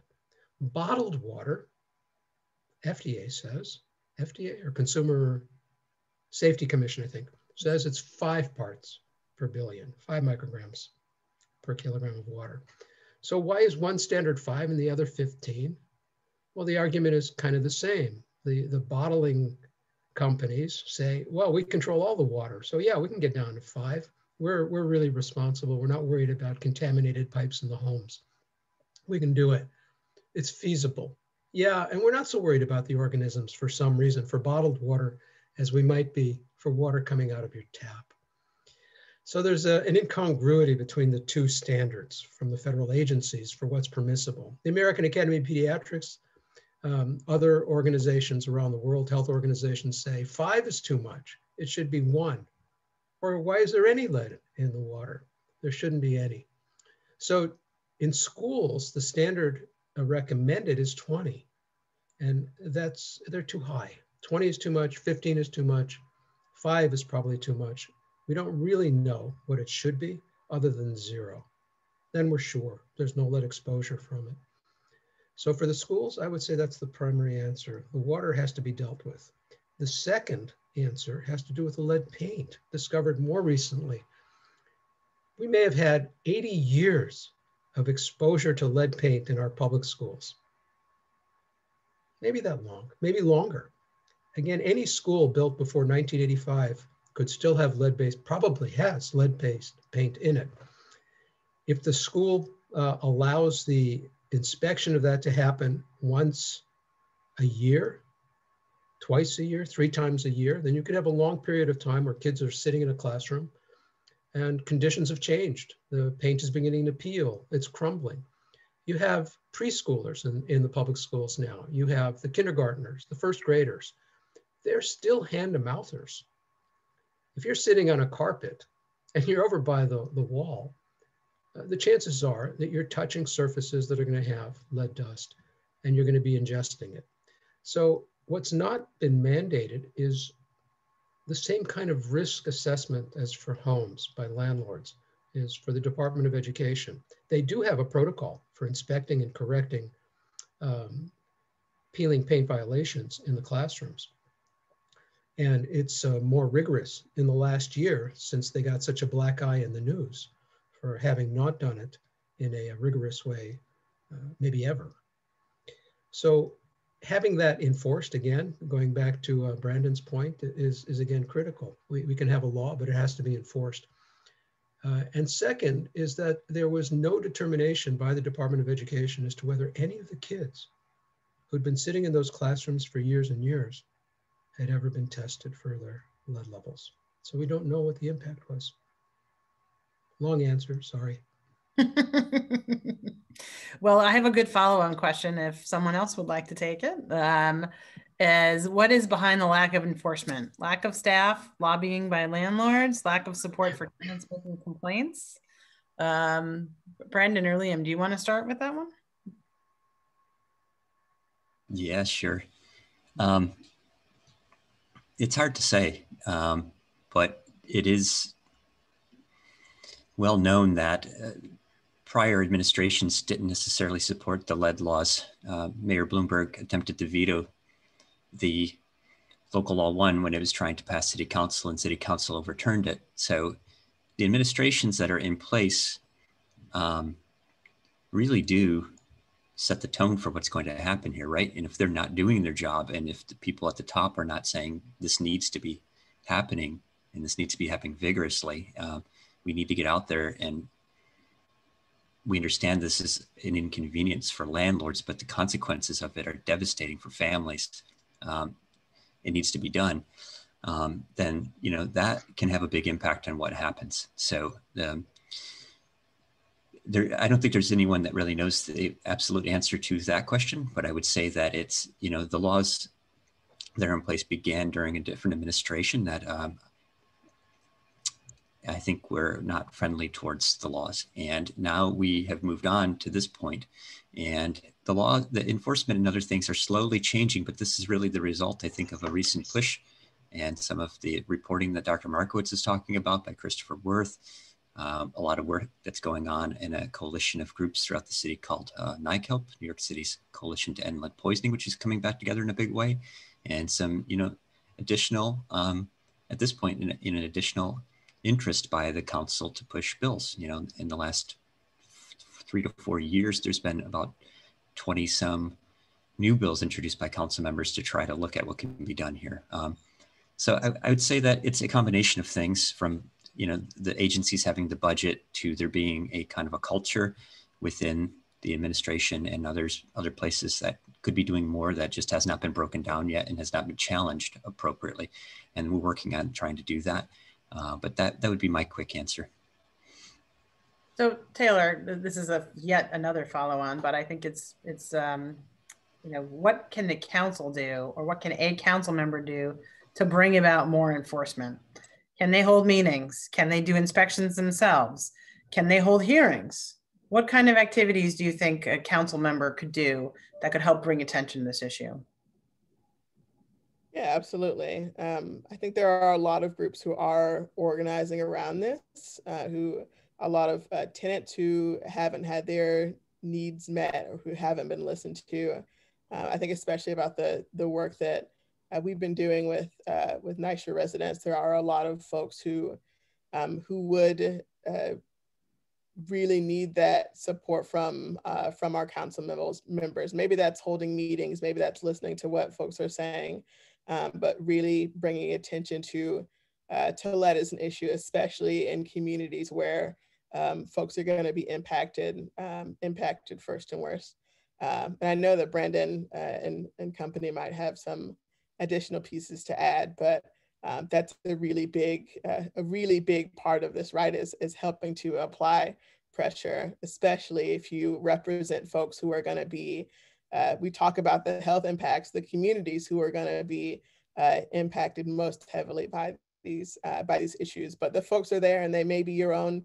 bottled water, FDA says, FDA or Consumer Safety Commission, I think, says it's five parts per billion, five micrograms per kilogram of water. So why is one standard five and the other 15? Well, the argument is kind of the same. The, the bottling companies say, well, we control all the water. So yeah, we can get down to five. We're, we're really responsible. We're not worried about contaminated pipes in the homes. We can do it. It's feasible. Yeah, and we're not so worried about the organisms for some reason for bottled water as we might be for water coming out of your tap. So there's a, an incongruity between the two standards from the federal agencies for what's permissible. The American Academy of Pediatrics, um, other organizations around the world, health organizations say five is too much. It should be one. Or why is there any lead in the water? There shouldn't be any. So in schools, the standard recommended is 20. And that's, they're too high. 20 is too much, 15 is too much, five is probably too much We don't really know what it should be other than zero. Then we're sure there's no lead exposure from it. So for the schools, I would say that's the primary answer. The water has to be dealt with. The second answer has to do with the lead paint, discovered more recently. We may have had 80 years of exposure to lead paint in our public schools. Maybe that long, maybe longer. Again, any school built before 1985 could still have lead-based, probably has lead-based paint in it. If the school uh, allows the inspection of that to happen once a year, twice a year, three times a year, then you could have a long period of time where kids are sitting in a classroom and conditions have changed. The paint is beginning to peel, it's crumbling. You have preschoolers in, in the public schools now. You have the kindergarteners, the first graders. They're still hand to mouthers. If you're sitting on a carpet and you're over by the, the wall, uh, the chances are that you're touching surfaces that are going to have lead dust and you're going to be ingesting it. So what's not been mandated is the same kind of risk assessment as for homes by landlords is for the Department of Education. They do have a protocol for inspecting and correcting um, peeling paint violations in the classrooms. And it's uh, more rigorous in the last year since they got such a black eye in the news for having not done it in a, rigorous way, uh, maybe ever. So having that enforced again, going back to uh, Brandon's point, is, is again critical. We, we can have a law, but it has to be enforced. Uh, and second is that there was no determination by the Department of Education as to whether any of the kids who'd been sitting in those classrooms for years and years had ever been tested for their lead levels. So we don't know what the impact was. Long answer, sorry. well, I have a good follow-on question if someone else would like to take it. Um, is what is behind the lack of enforcement? Lack of staff, lobbying by landlords, lack of support for tenants making complaints. Um, Brandon or Liam, do you want to start with that one? Yeah, sure. Um, it's hard to say, um, but it is well known that uh, prior administrations didn't necessarily support the lead laws. Uh, Mayor Bloomberg attempted to veto the local law one when it was trying to pass city council and city council overturned it. So the administrations that are in place um, really do set the tone for what's going to happen here, right? And if they're not doing their job and if the people at the top are not saying this needs to be happening and this needs to be happening vigorously, uh, we need to get out there and we understand this is an inconvenience for landlords, but the consequences of it are devastating for families um, it needs to be done, um, then you know that can have a big impact on what happens. So um, there, I don't think there's anyone that really knows the absolute answer to that question, but I would say that it's you know the laws that are in place began during a different administration that um, I think we're not friendly towards the laws. And now we have moved on to this point, and the law, the enforcement and other things are slowly changing, but this is really the result, I think, of a recent push and some of the reporting that Dr. Markowitz is talking about by Christopher Werth. Um, a lot of work that's going on in a coalition of groups throughout the city called uh, New York City's Coalition to End Lead Poisoning, which is coming back together in a big way, and some, you know, additional, um, at this point, in, in an additional interest by the council to push bills. You know, in the last three to four years, there's been about 20 some new bills introduced by council members to try to look at what can be done here. Um, so I, I, would say that it's a combination of things from you know the agencies having the budget to there being a kind of a culture within the administration and others other places that could be doing more that just has not been broken down yet and has not been challenged appropriately and we're working on trying to do that uh, but that that would be my quick answer so Taylor, this is a yet another follow-on, but I think it's it's um, you know what can the council do, or what can a council member do to bring about more enforcement? Can they hold meetings? Can they do inspections themselves? Can they hold hearings? What kind of activities do you think a council member could do that could help bring attention to this issue? Yeah, absolutely. Um, I think there are a lot of groups who are organizing around this, uh, who a lot of uh, tenants who haven't had their needs met or who haven't been listened to. Uh, I think especially about the the work that uh, we've been doing with uh, with NYCHA residents. There are a lot of folks who um, who would uh, really need that support from uh, from our council. Members, maybe that's holding meetings, maybe that's listening to what folks are saying, um, but really bringing attention to uh, to lead is an issue, especially in communities where um, folks are going to be impacted um, impacted first and worst. Um, and I know that Brandon uh, and and company might have some additional pieces to add, but um, that's a really big, uh, a really big part of this, right? Is, is helping to apply pressure, especially if you represent folks who are going to be, uh, we talk about the health impacts, the communities who are going to be uh, impacted most heavily by these uh, by these issues. But the folks are there, and they may be your own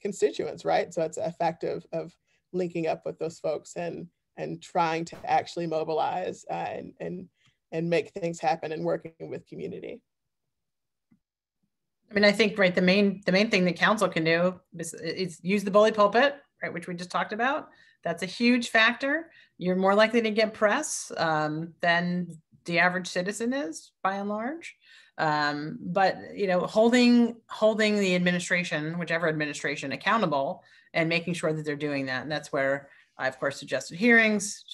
constituents, right? So it's of of linking up with those folks and and trying to actually mobilize uh, and and and make things happen and working with community. I mean, I think right the main the main thing that council can do is, is, use the bully pulpit, right, which we just talked about. That's a huge factor. You're more likely to get press um, than the average citizen is, by and large. Um, but you know, holding holding the administration, whichever administration, accountable and making sure that they're doing that, and that's where I, of course, suggested hearings,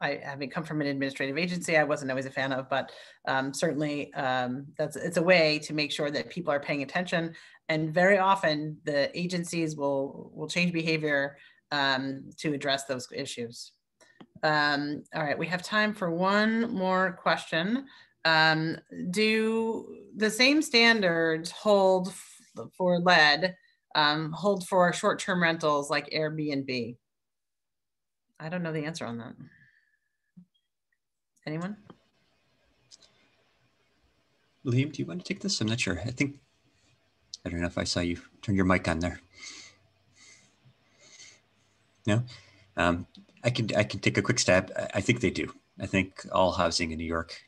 I having come from an administrative agency, I wasn't always a fan of, but um, certainly um, that's it's a way to make sure that people are paying attention. And very often, the agencies will will change behavior um, to address those issues. Um, all right, we have time for one more question. Um, do the same standards hold for lead um, hold for short-term rentals like Airbnb? I don't know the answer on that. Anyone? Liam, do you want to take this? I'm not sure. I think, I don't know if I saw you turn your mic on there. No? Um, I can I can take a quick stab. I think they do. I think all housing in New York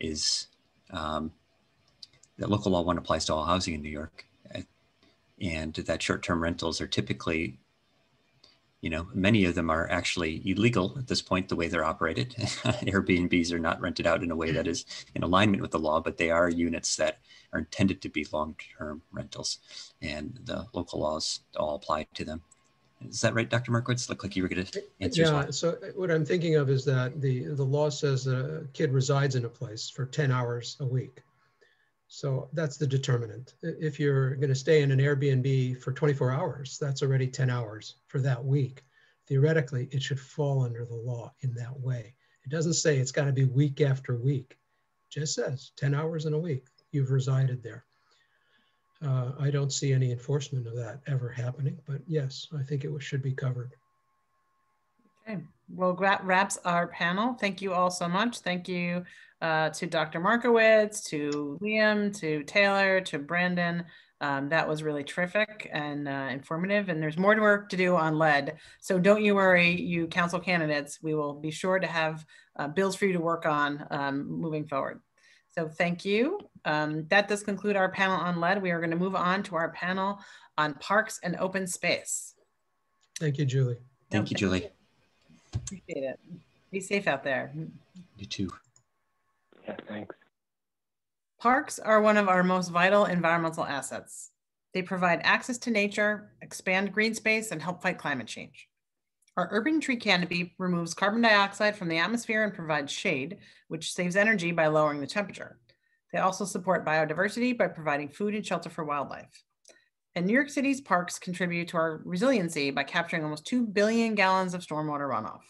is um, that local law one applies to all housing in New York, and that short-term rentals are typically you know, many of them are actually illegal at this point, the way they're operated. Airbnbs are not rented out in a way that is in alignment with the law, but they are units that are intended to be long-term rentals, and the local laws all apply to them. Is that right, Dr. Markowitz? Look like you were going to answer. Yeah. Well. So uh, what I'm thinking of is that the the law says a kid resides in a place for 10 hours a week. So that's the determinant. If you're going to stay in an Airbnb for 24 hours, that's already 10 hours for that week. Theoretically, it should fall under the law in that way. It doesn't say it's got to be week after week. It just says 10 hours in a week, you've resided there. Uh, I don't see any enforcement of that ever happening, but yes, I think it should be covered. Okay, well, wraps our panel. Thank you all so much. Thank you uh, to Dr. Markowitz, to Liam, to Taylor, to Brandon. Um, that was really terrific and uh, informative. And there's more work to do on lead. So don't you worry, you council candidates. We will be sure to have uh, bills for you to work on um, moving forward. So thank you. Um, that does conclude our panel on lead. We are going to move on to our panel on parks and open space. Thank you, Julie. Thank you, Julie. Appreciate it. Be safe out there. You too. Yeah, thanks. Parks are one of our most vital environmental assets. They provide access to nature, expand green space, and help fight climate change. Our urban tree canopy removes carbon dioxide from the atmosphere and provides shade, which saves energy by lowering the temperature. They also support biodiversity by providing food and shelter for wildlife. And New York City's parks contribute to our resiliency by capturing almost 2 billion gallons of stormwater runoff.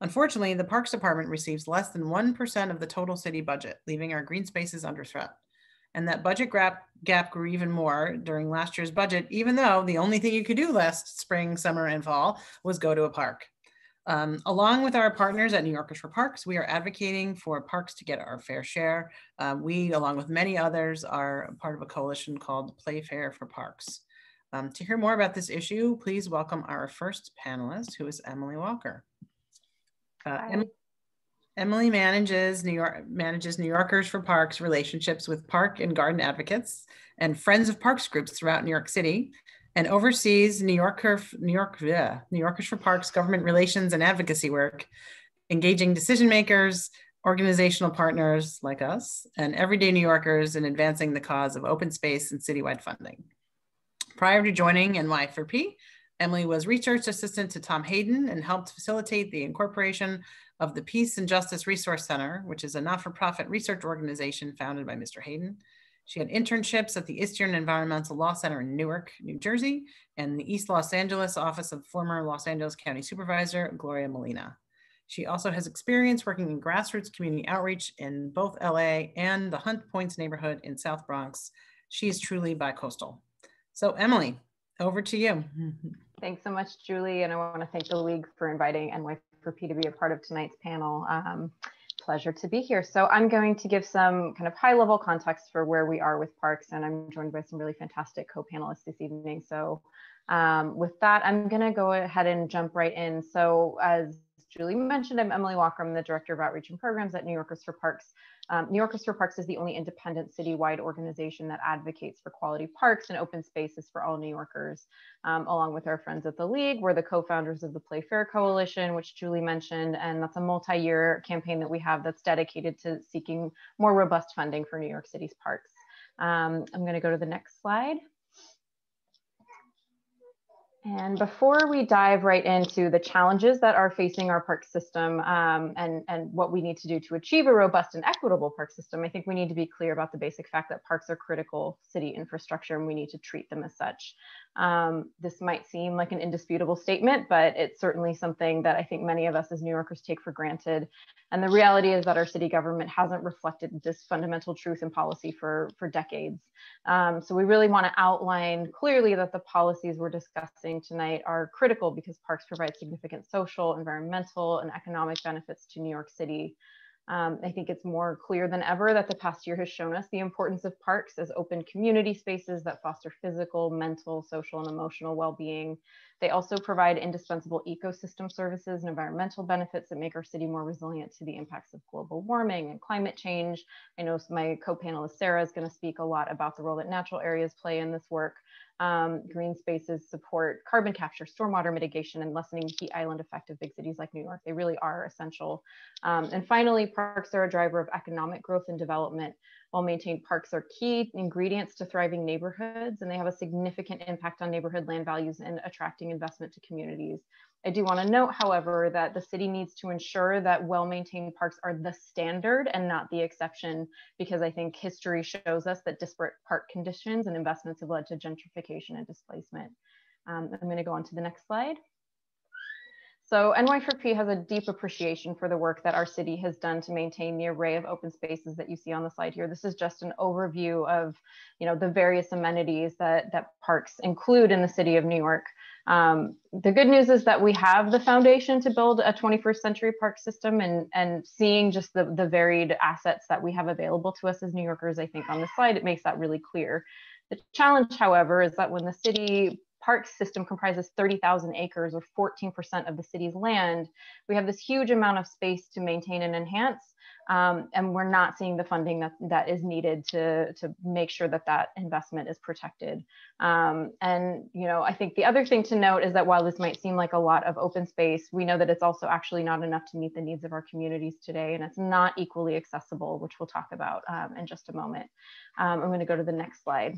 Unfortunately, the Parks Department receives less than 1% of the total city budget, leaving our green spaces under threat. And that budget gap, gap grew even more during last year's budget, even though the only thing you could do last spring, summer, and fall was go to a park. Um, along with our partners at New Yorkers for Parks, we are advocating for parks to get our fair share. Um, we, along with many others, are part of a coalition called Play Fair for Parks. Um, to hear more about this issue, please welcome our first panelist, who is Emily Walker. Uh, Emily manages New York manages New Yorkers for Parks relationships with park and garden advocates and Friends of Parks groups throughout New York City, and oversees New Yorker New York yeah, New Yorkers for Parks government relations and advocacy work, engaging decision makers, organizational partners like us, and everyday New Yorkers in advancing the cause of open space and citywide funding. Prior to joining NY4P, Emily was research assistant to Tom Hayden and helped facilitate the incorporation of the Peace and Justice Resource Center, which is a not-for-profit research organization founded by Mr. Hayden. She had internships at the Eastern Environmental Law Center in Newark, New Jersey, and the East Los Angeles office of former Los Angeles County Supervisor Gloria Molina. She also has experience working in grassroots community outreach in both LA and the Hunts Point neighborhood in South Bronx. She is truly bi-coastal. So Emily, over to you. Thanks so much, Julie. And I want to thank the League for inviting NY4P to be a part of tonight's panel. Um, pleasure to be here. So I'm going to give some kind of high level context for where we are with parks and I'm joined by some really fantastic co-panelists this evening. So um, with that, I'm gonna go ahead and jump right in. So as Julie mentioned, I'm Emily Walker. I'm the Director of Outreach and Programs at New Yorkers for Parks. Um, New Yorkers for Parks is the only independent citywide organization that advocates for quality parks and open spaces for all New Yorkers. Um, along with our friends at the League, we're the co-founders of the Play Fair Coalition, which Julie mentioned, and that's a multi-year campaign that we have that's dedicated to seeking more robust funding for New York City's parks. Um, I'm gonna go to the next slide. And before we dive right into the challenges that are facing our park system um, and, and what we need to do to achieve a robust and equitable park system, I think we need to be clear about the basic fact that parks are critical city infrastructure and we need to treat them as such. Um, this might seem like an indisputable statement, but it's certainly something that I think many of us as New Yorkers take for granted. And the reality is that our city government hasn't reflected this fundamental truth in policy for, for decades. Um, so we really want to outline clearly that the policies we're discussing tonight are critical because parks provide significant social, environmental, and economic benefits to New York City. Um, I think it's more clear than ever that the past year has shown us the importance of parks as open community spaces that foster physical, mental, social, and emotional well-being. They also provide indispensable ecosystem services and environmental benefits that make our city more resilient to the impacts of global warming and climate change. I know my co-panelist Sarah is going to speak a lot about the role that natural areas play in this work. Um, green spaces support carbon capture, stormwater mitigation, and lessening the heat island effect of big cities like New York. They really are essential. Um, and finally, parks are a driver of economic growth and development. Well-maintained parks are key ingredients to thriving neighborhoods, and they have a significant impact on neighborhood land values and attracting investment to communities. I do want to note, however, that the city needs to ensure that well-maintained parks are the standard and not the exception, because I think history shows us that disparate park conditions and investments have led to gentrification and displacement. Um, I'm going to go on to the next slide. So NY4P has a deep appreciation for the work that our city has done to maintain the array of open spaces that you see on the slide here. This is just an overview of, you know, the various amenities that, that parks include in the city of New York. Um, the good news is that we have the foundation to build a 21st century park system and, and seeing just the, the varied assets that we have available to us as New Yorkers, I think on the slide, it makes that really clear. The challenge, however, is that when the city park system comprises 30,000 acres or 14% of the city's land, we have this huge amount of space to maintain and enhance. Um, and we're not seeing the funding that, that is needed to, to make sure that that investment is protected. Um, and, you know, I think the other thing to note is that while this might seem like a lot of open space, we know that it's also actually not enough to meet the needs of our communities today, and it's not equally accessible, which we'll talk about um, in just a moment. Um, I'm gonna go to the next slide.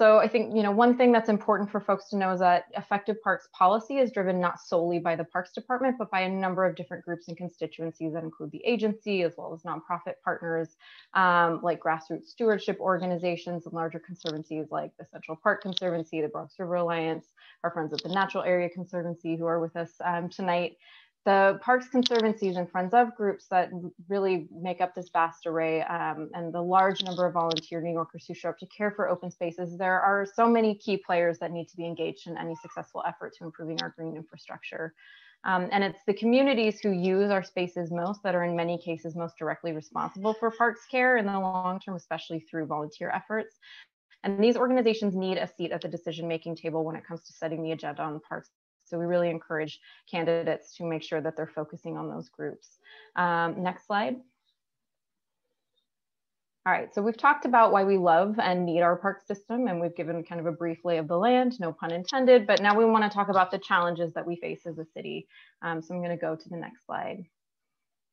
So I think, you know, one thing that's important for folks to know is that effective parks policy is driven not solely by the Parks Department, but by a number of different groups and constituencies that include the agency, as well as nonprofit partners, um, like grassroots stewardship organizations and larger conservancies like the Central Park Conservancy, the Bronx River Alliance, our friends at the Natural Area Conservancy who are with us um, tonight, the parks conservancies and friends of groups that really make up this vast array um, and the large number of volunteer New Yorkers who show up to care for open spaces, there are so many key players that need to be engaged in any successful effort to improving our green infrastructure. Um, and it's the communities who use our spaces most that are in many cases most directly responsible for parks care in the long term, especially through volunteer efforts. And these organizations need a seat at the decision-making table when it comes to setting the agenda on parks So we really encourage candidates to make sure that they're focusing on those groups. Um, next slide. All right, so we've talked about why we love and need our park system, and we've given kind of a brief lay of the land, no pun intended, but now we wanna talk about the challenges that we face as a city. Um, so I'm gonna go to the next slide.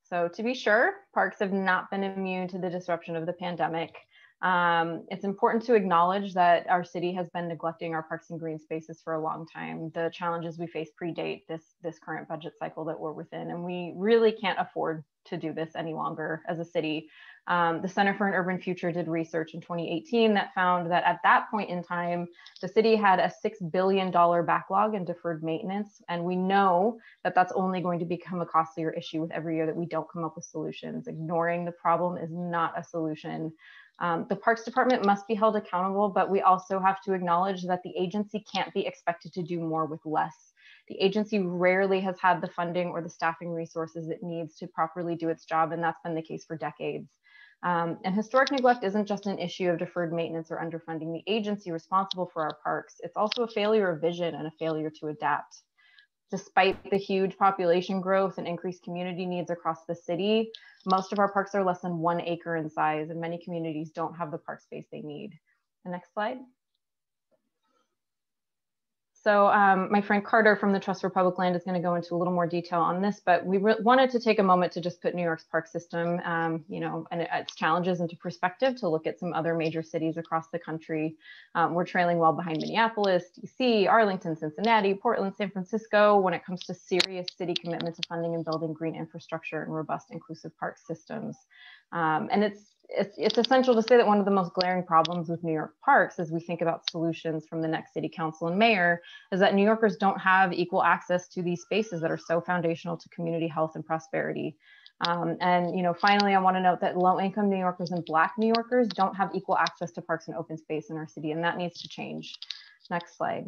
So to be sure, parks have not been immune to the disruption of the pandemic. Um, it's important to acknowledge that our city has been neglecting our parks and green spaces for a long time. The challenges we face predate this, this current budget cycle that we're within, and we really can't afford to do this any longer as a city. Um, the Center for an Urban Future did research in 2018 that found that at that point in time, the city had a $6 billion backlog in deferred maintenance. And we know that that's only going to become a costlier issue with every year that we don't come up with solutions. Ignoring the problem is not a solution. Um, the Parks Department must be held accountable, but we also have to acknowledge that the agency can't be expected to do more with less. The agency rarely has had the funding or the staffing resources it needs to properly do its job, and that's been the case for decades. Um, and historic neglect isn't just an issue of deferred maintenance or underfunding the agency responsible for our parks. It's also a failure of vision and a failure to adapt. Despite the huge population growth and increased community needs across the city, most of our parks are less than one acre in size and many communities don't have the park space they need. The next slide. So um, my friend Carter from the Trust for Public Land is going to go into a little more detail on this, but we wanted to take a moment to just put New York's park system, um, you know, and its challenges into perspective to look at some other major cities across the country. Um, we're trailing well behind Minneapolis, DC, Arlington, Cincinnati, Portland, San Francisco when it comes to serious city commitment to funding and building green infrastructure and robust inclusive park systems. Um, and it's it's, it's essential to say that one of the most glaring problems with New York parks as we think about solutions from the next city council and mayor is that New Yorkers don't have equal access to these spaces that are so foundational to community health and prosperity. Um, and you know, finally, I want to note that low-income New Yorkers and Black New Yorkers don't have equal access to parks and open space in our city, and that needs to change. Next slide.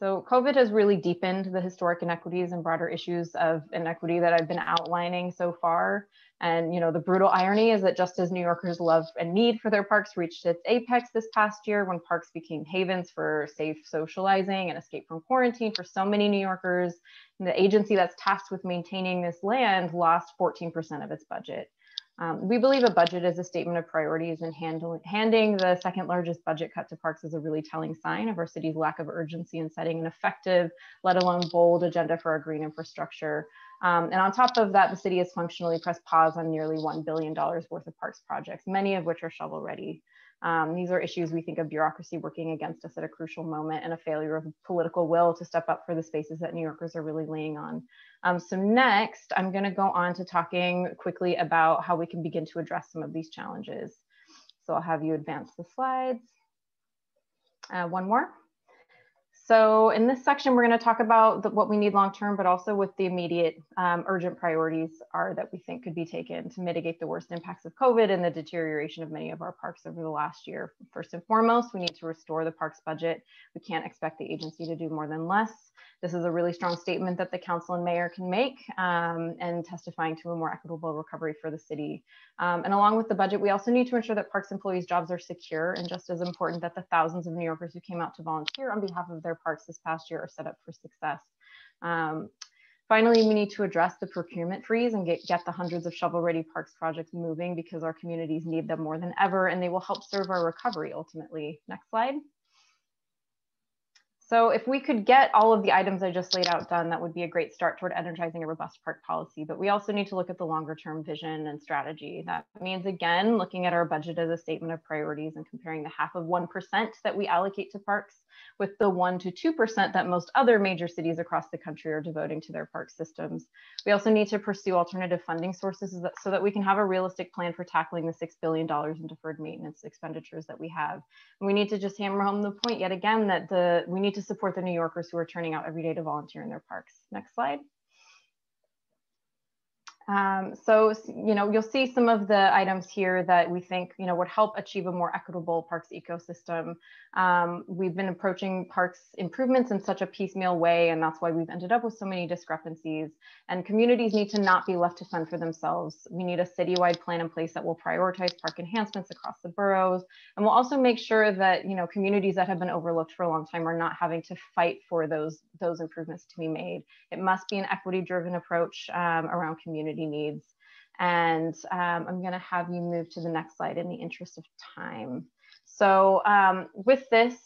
So COVID has really deepened the historic inequities and broader issues of inequity that I've been outlining so far. And you know, the brutal irony is that just as New Yorkers love and need for their parks reached its apex this past year when parks became havens for safe socializing and escape from quarantine for so many New Yorkers, the agency that's tasked with maintaining this land lost 14% of its budget. Um, we believe a budget is a statement of priorities and handing the second largest budget cut to parks is a really telling sign of our city's lack of urgency in setting an effective, let alone bold agenda for our green infrastructure. Um, and on top of that, the city has functionally pressed pause on nearly $1 billion worth of parks projects, many of which are shovel ready. Um, these are issues we think of bureaucracy working against us at a crucial moment and a failure of political will to step up for the spaces that New Yorkers are really laying on. Um, so next, I'm gonna go on to talking quickly about how we can begin to address some of these challenges. So I'll have you advance the slides. Uh, one more. So in this section, we're going to talk about the, what we need long-term, but also what the immediate um, urgent priorities are that we think could be taken to mitigate the worst impacts of COVID and the deterioration of many of our parks over the last year. First and foremost, we need to restore the parks budget. We can't expect the agency to do more than less. This is a really strong statement that the council and mayor can make um, and testifying to a more equitable recovery for the city. Um, and along with the budget, we also need to ensure that parks employees' jobs are secure and just as important that the thousands of New Yorkers who came out to volunteer on behalf of their parks this past year are set up for success. Um, finally, we need to address the procurement freeze and get, get the hundreds of shovel-ready parks projects moving because our communities need them more than ever and they will help serve our recovery ultimately. Next slide. So if we could get all of the items I just laid out done, that would be a great start toward energizing a robust park policy. But we also need to look at the longer term vision and strategy. That means, again, looking at our budget as a statement of priorities and comparing the half of 1% that we allocate to parks with the 1 to 2% that most other major cities across the country are devoting to their park systems. We also need to pursue alternative funding sources so that we can have a realistic plan for tackling the $6 billion in deferred maintenance expenditures that we have. And we need to just hammer home the point yet again that the we need to support the New Yorkers who are turning out every day to volunteer in their parks. Next slide. Um, so, you know, you'll see some of the items here that we think, you know, would help achieve a more equitable parks ecosystem. Um, we've been approaching parks improvements in such a piecemeal way, and that's why we've ended up with so many discrepancies. And communities need to not be left to fend for themselves. We need a citywide plan in place that will prioritize park enhancements across the boroughs, and we'll also make sure that, you know, communities that have been overlooked for a long time are not having to fight for those, those improvements to be made. It must be an equity-driven approach um, around community needs. And um, I'm gonna have you move to the next slide in the interest of time. So um, with this,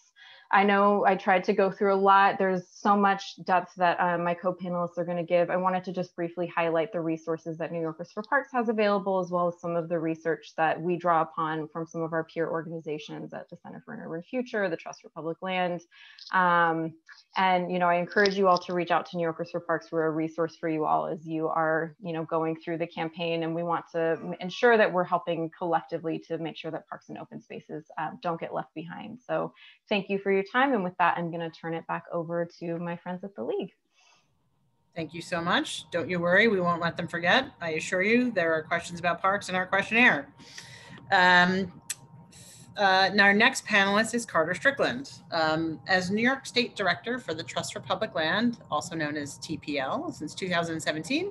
I know I tried to go through a lot. There's so much depth that uh, my co-panelists are going to give. I wanted to just briefly highlight the resources that New Yorkers for Parks has available, as well as some of the research that we draw upon from some of our peer organizations at the Center for an Urban Future, the Trust for Public Land. Um, and, you know, I encourage you all to reach out to New Yorkers for Parks. We're a resource for you all as you are, you know, going through the campaign. And we want to ensure that we're helping collectively to make sure that parks and open spaces uh, don't get left behind. So thank you for your time. And with that, I'm going to turn it back over to my friends at the League. Thank you so much. Don't you worry, we won't let them forget. I assure you there are questions about parks in our questionnaire. Um, uh, now, our next panelist is Carter Strickland. Um, as New York State Director for the Trust for Public Land, also known as TPL, since 2017,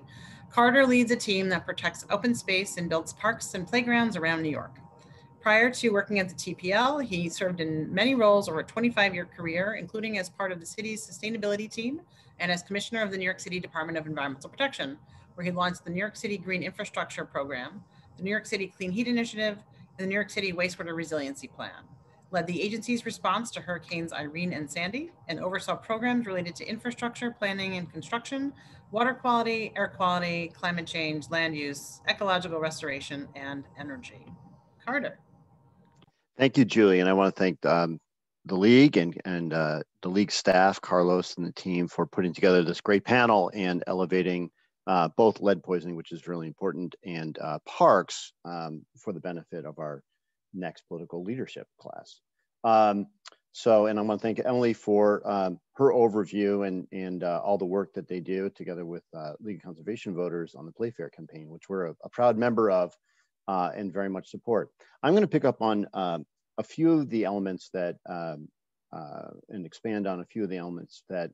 Carter leads a team that protects open space and builds parks and playgrounds around New York. Prior to working at the TPL, he served in many roles over a 25 year career, including as part of the city's sustainability team and as commissioner of the New York City Department of Environmental Protection, where he launched the New York City Green Infrastructure Program, the New York City Clean Heat Initiative, and the New York City Wastewater Resiliency Plan, led the agency's response to Hurricanes Irene and Sandy, and oversaw programs related to infrastructure, planning and construction, water quality, air quality, climate change, land use, ecological restoration, and energy. Carter. Thank you, Julie. And I want to thank um, the league and, and uh, the league staff, Carlos and the team for putting together this great panel and elevating uh, both lead poisoning, which is really important, and uh, parks um, for the benefit of our next political leadership class. Um, so, and I want to thank Emily for um, her overview and, and uh, all the work that they do together with uh, League of Conservation Voters on the Playfair campaign, which we're a, a proud member of uh, and very much support. I'm going to pick up on um, a few of the elements that um, uh, and expand on a few of the elements that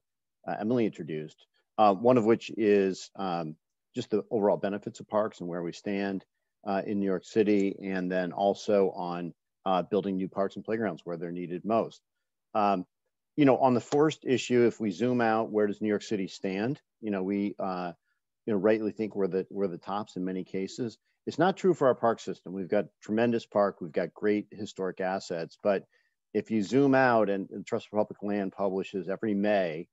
uh, Emily introduced. Uh, one of which is um, just the overall benefits of parks and where we stand uh, in New York City, and then also on uh, building new parks and playgrounds where they're needed most. Um, you know, on the forest issue, if we zoom out, where does New York City stand? You know, we you know rightly think we're the we're the tops in many cases. It's not true for our park system. We've got tremendous park, we've got great historic assets, but if you zoom out and, and Trust for Public Land publishes every May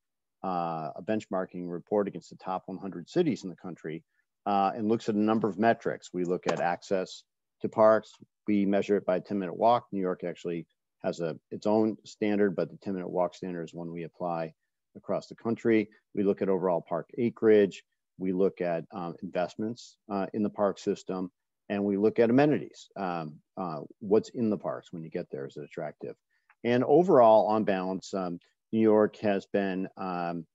uh, a benchmarking report against the top 100 cities in the country uh, and looks at a number of metrics. We look at access to parks. We measure it by 10 minute walk. New York actually has a its own standard, but the 10 minute walk standard is one we apply across the country. We look at overall park acreage. We look at um, investments uh, in the park system, and we look at amenities. Um, uh, what's in the parks when you get there? Is it attractive? And overall, on balance, um, New York has been um,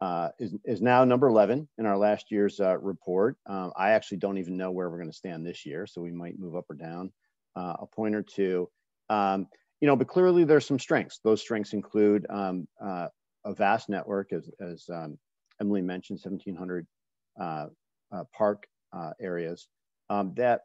uh, is, is now number 11 in our last year's uh, report. Um, I actually don't even know where we're going to stand this year, so we might move up or down uh, a point or two. Um, you know, but clearly there's some strengths. Those strengths include uh, a vast network, as, as Emily mentioned, 1,700 uh, uh, park uh, areas. Um, that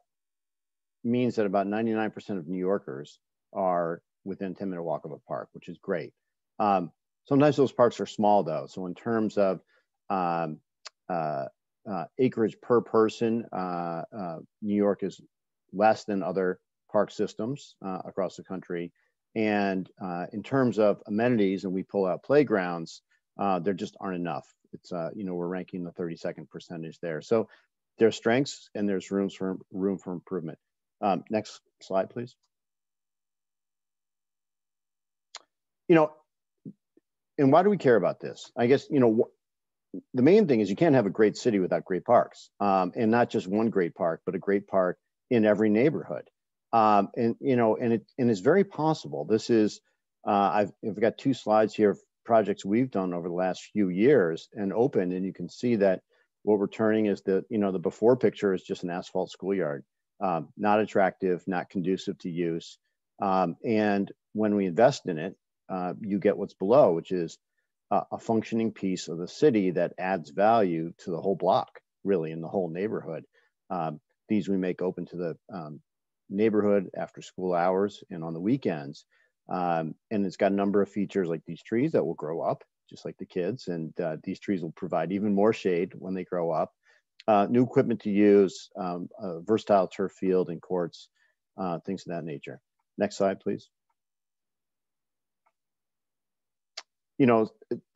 means that about 99% of New Yorkers are within 10 minute walk of a park, which is great. Um, sometimes those parks are small though. So in terms of um, uh, uh, acreage per person, uh, New York is less than other park systems across the country. And in terms of amenities, and we pull out playgrounds, there just aren't enough it's uh, you know we're ranking the 32nd percentage there. So there's strengths and there's rooms for room for improvement. Um, next slide, please. You know, and why do we care about this? I guess you know the main thing is you can't have a great city without great parks, um, and not just one great park, but a great park in every neighborhood. Um, and you know, and it and it's very possible. This is uh, I've, I've got two slides here projects we've done over the last few years and opened, and you can see that what we're turning is the, you know, the before picture is just an asphalt schoolyard, um, not attractive, not conducive to use. Um, and when we invest in it, uh, you get what's below, which is a, a functioning piece of the city that adds value to the whole block, really, in the whole neighborhood. Um, these we make open to the um, neighborhood after school hours and on the weekends. Um, and it's got a number of features like these trees that will grow up just like the kids. And uh, these trees will provide even more shade when they grow up. Uh, new equipment to use, um, versatile turf field and courts, uh, things of that nature. Next slide, please. You know,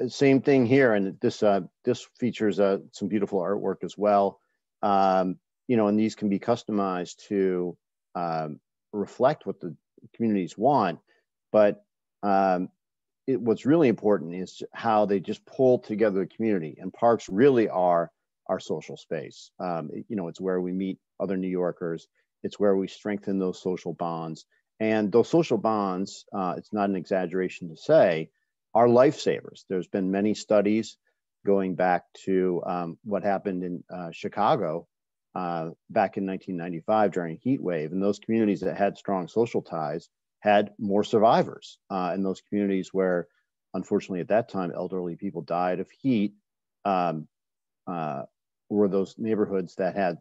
same thing here, and this uh, this features uh, some beautiful artwork as well. Um, you know, and these can be customized to um, reflect what the communities want, but um, it, what's really important is how they just pull together the community. And parks really are our social space. Um, you know, it's where we meet other New Yorkers. It's where we strengthen those social bonds. And those social bonds, uh, it's not an exaggeration to say, are lifesavers. There's been many studies going back to um, what happened in uh, Chicago uh, back in 1995 during a heat wave. And those communities that had strong social ties had more survivors uh, in those communities where, unfortunately, at that time, elderly people died of heat. Um, uh, were those neighborhoods that had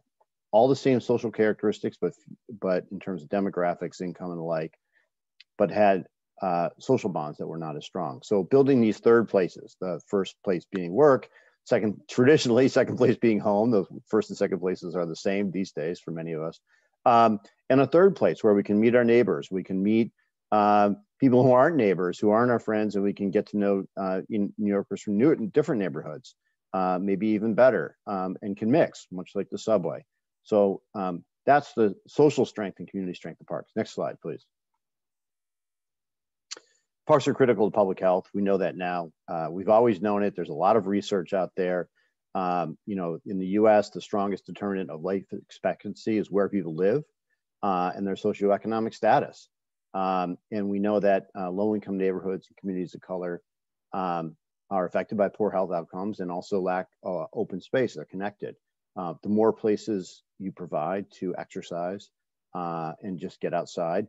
all the same social characteristics, but but in terms of demographics, income, and the like, but had uh, social bonds that were not as strong. So building these third places, the first place being work, second traditionally second place being home. The first and second places are the same these days for many of us. Um, and a third place where we can meet our neighbors, we can meet uh, people who aren't neighbors, who aren't our friends, and we can get to know uh, New Yorkers from new, different neighborhoods, uh, maybe even better, um, and can mix, much like the subway. So um, that's the social strength and community strength of parks. Next slide, please. Parks are critical to public health. We know that now. Uh, we've always known it. There's a lot of research out there. Um, you know, in the US, the strongest determinant of life expectancy is where people live uh, and their socioeconomic status. Um, and we know that uh, low income neighborhoods and communities of color um, are affected by poor health outcomes and also lack uh, open space. They're connected. Uh, the more places you provide to exercise uh, and just get outside,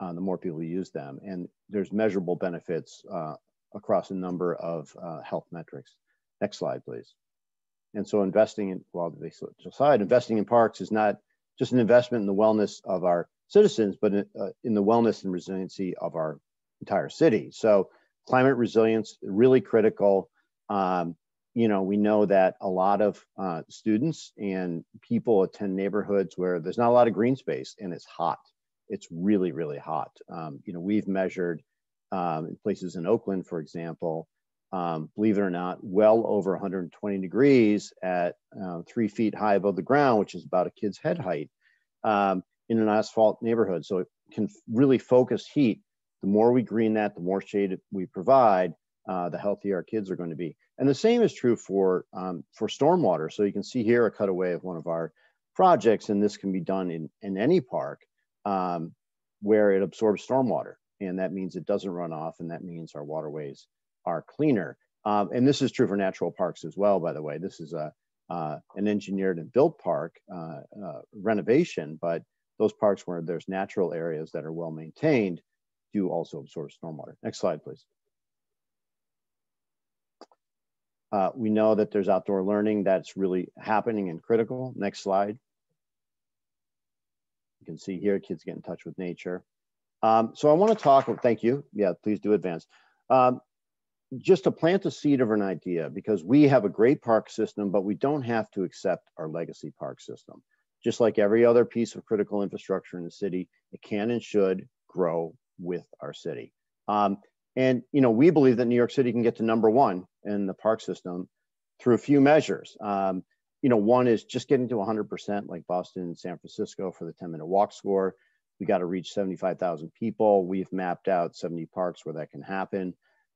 uh, the more people use them. And there's measurable benefits across a number of health metrics. Next slide, please. And so investing in, well, they decide investing in parks is not just an investment in the wellness of our citizens, but in, uh, in the wellness and resiliency of our entire city. So climate resilience, really critical. Um, you know, we know that a lot of uh, students and people attend neighborhoods where there's not a lot of green space and it's hot. It's really, really hot. Um, you know, we've measured um, in places in Oakland, for example, um, believe it or not, well over 120 degrees at uh, three feet high above the ground, which is about a kid's head height um, in an asphalt neighborhood. So it can really focus heat. The more we green that, the more shade we provide, uh, the healthier our kids are going to be. And the same is true for, um, for stormwater. So you can see here a cutaway of one of our projects, and this can be done in, in any park um, where it absorbs stormwater. And that means it doesn't run off, and that means our waterways are cleaner. Um, and this is true for natural parks as well, by the way. This is a, uh, an engineered and built park uh, uh, renovation, but those parks where there's natural areas that are well maintained do also absorb stormwater. Next slide, please. Uh, we know that there's outdoor learning that's really happening and critical. Next slide. You can see here, kids get in touch with nature. Um, so I want to talk, thank you. Yeah, please do advance. Um, just to plant a seed of an idea because we have a great park system, but we don't have to accept our legacy park system. Just like every other piece of critical infrastructure in the city, it can and should grow with our city. Um, and you know, we believe that New York City can get to number one in the park system through a few measures. Um, you know, one is just getting to 100% like Boston and San Francisco for the 10 minute walk score. We got to reach 75,000 people. We've mapped out 70 parks where that can happen.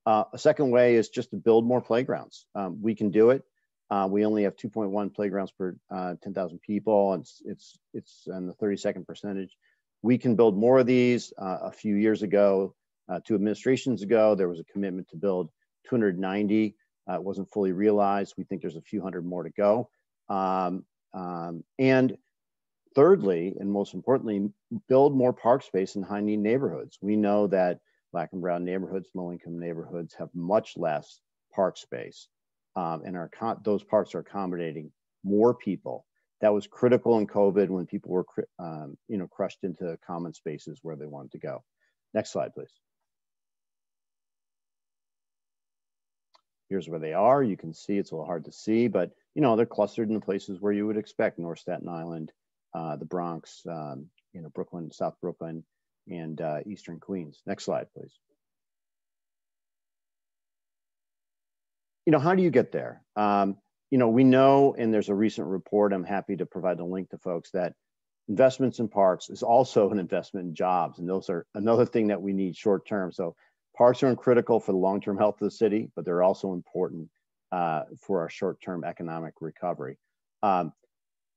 Uh, a second way is just to build more playgrounds. Um, we can do it. Uh, we only have 2.1 playgrounds per uh, 10,000 people. It's it's it's in the 32nd percentage. We can build more of these. Uh, a few years ago, uh, two administrations ago, there was a commitment to build 290. Uh, it wasn't fully realized. We think there's a few hundred more to go. Um, um, and thirdly, and most importantly, build more park space in high need neighborhoods. We know that black and brown neighborhoods, low income neighborhoods have much less park space. Um, and our those parks are accommodating more people. That was critical in COVID when people were, um, you know, crushed into common spaces where they wanted to go. Next slide, please. Here's where they are. You can see it's a little hard to see, but you know they're clustered in the places where you would expect: North Staten Island, uh, the Bronx, um, you know, Brooklyn, South Brooklyn, and uh, Eastern Queens. Next slide, please. You know, how do you get there? Um, you know, we know, and there's a recent report. I'm happy to provide the link to folks that investments in parks is also an investment in jobs, and those are another thing that we need short term. So Parks are critical for the long-term health of the city, but they're also important uh, for our short-term economic recovery. Um,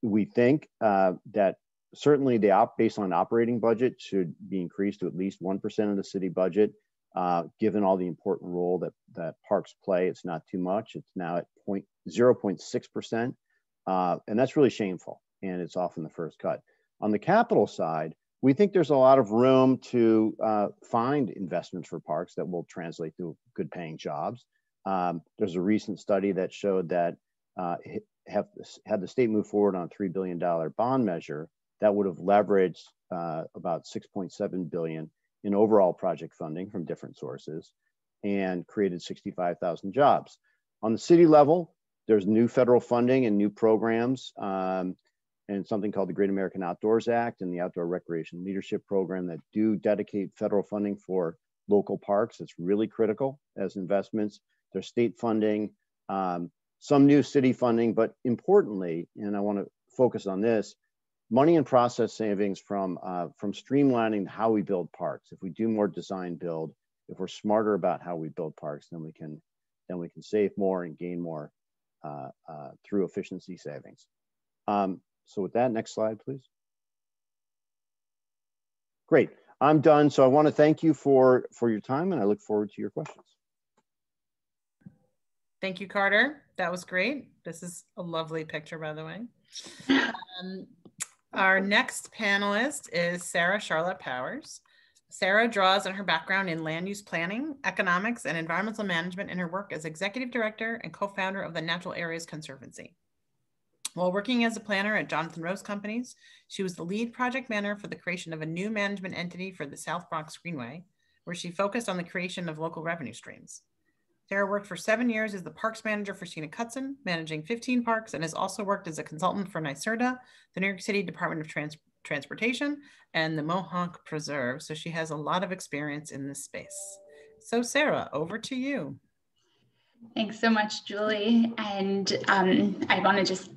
we think uh, that certainly the op baseline operating budget should be increased to at least 1% of the city budget. Uh, given all the important role that, that parks play, it's not too much. It's now at 0.6%, uh, and that's really shameful, and it's often the first cut. On the capital side, we think there's a lot of room to uh, find investments for parks that will translate to good paying jobs. Um, there's a recent study that showed that uh, have, had the state move forward on a $3 billion bond measure, that would have leveraged uh, about 6.7 billion in overall project funding from different sources and created 65,000 jobs. On the city level, there's new federal funding and new programs um, and something called the Great American Outdoors Act and the Outdoor Recreation Leadership Program that do dedicate federal funding for local parks. It's really critical as investments. There's state funding, um, some new city funding, but importantly, and I want to focus on this, money and process savings from, uh, from streamlining how we build parks. If we do more design build, if we're smarter about how we build parks, then we can, then we can save more and gain more uh, uh, through efficiency savings. Um, so with that, next slide, please. Great, I'm done. So I want to thank you for, for your time and I look forward to your questions. Thank you, Carter. That was great. This is a lovely picture, by the way. Um, our next panelist is Sarah Charlotte Powers. Sarah draws on her background in land use planning, economics, and environmental management in her work as executive director and co-founder of the Natural Areas Conservancy. While working as a planner at Jonathan Rose Companies, she was the lead project manager for the creation of a new management entity for the South Bronx Greenway, where she focused on the creation of local revenue streams. Sarah worked for seven years as the parks manager for Sheena Cutson, managing 15 parks, and has also worked as a consultant for NYSERDA, the New York City Department of Trans Transportation, and the Mohonk Preserve. So she has a lot of experience in this space. So Sarah, over to you. Thanks so much, Julie. And um, I want to just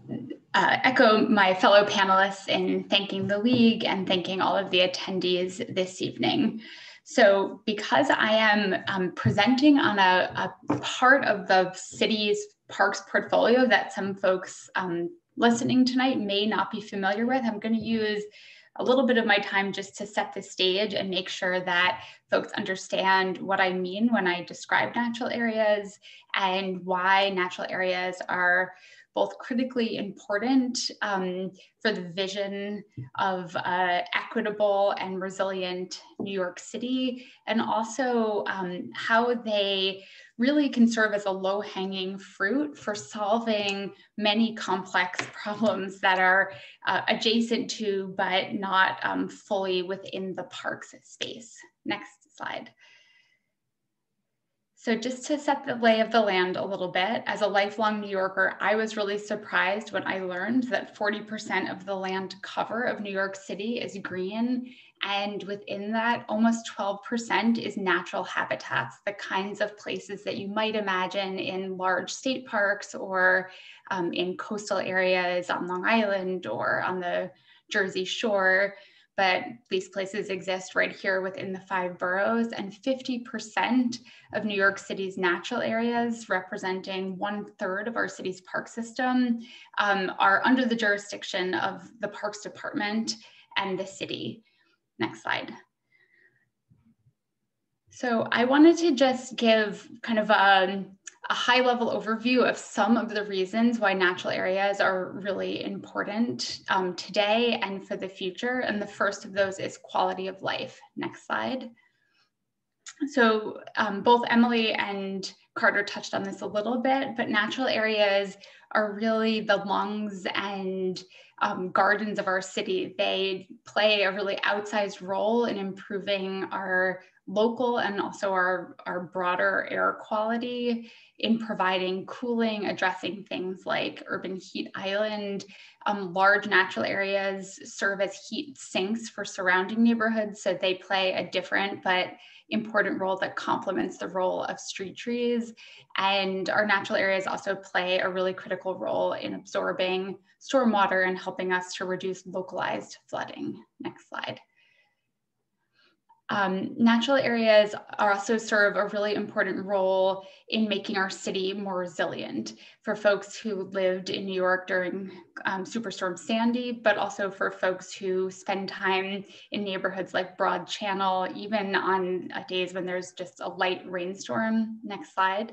uh, echo my fellow panelists in thanking the League and thanking all of the attendees this evening. So because I am um, presenting on a, a, part of the city's parks portfolio that some folks um, listening tonight may not be familiar with, I'm going to use a little bit of my time just to set the stage and make sure that folks understand what I mean when I describe natural areas and why natural areas are both critically important um, for the vision of uh, equitable and resilient New York City, and also um, how they really can serve as a low hanging fruit for solving many complex problems that are uh, adjacent to but not um, fully within the parks space. Next slide. So just to set the lay of the land a little bit, as a lifelong New Yorker, I was really surprised when I learned that 40% of the land cover of New York City is green and within that, almost 12% is natural habitats, the kinds of places that you might imagine in large state parks or um, in coastal areas on Long Island or on the Jersey Shore. But these places exist right here within the five boroughs, and 50% of New York City's natural areas, representing one third of our city's park system, um, are under the jurisdiction of the Parks Department and the city. Next slide. So I wanted to just give kind of a, a high level overview of some of the reasons why natural areas are really important um, today and for the future. And the first of those is quality of life. Next slide. So um, both Emily and Carter touched on this a little bit, but natural areas are really the lungs and um, gardens of our city. They play a really outsized role in improving our local and also our, our broader air quality in providing cooling, addressing things like urban heat island. Um, large natural areas serve as heat sinks for surrounding neighborhoods, so they play a different but important role that complements the role of street trees. And our natural areas also play a really critical role in absorbing stormwater and helping us to reduce localized flooding. Next slide. Um, natural areas also serve a really important role in making our city more resilient for folks who lived in New York during um, Superstorm Sandy, but also for folks who spend time in neighborhoods like Broad Channel, even on uh, days when there's just a light rainstorm. Next slide.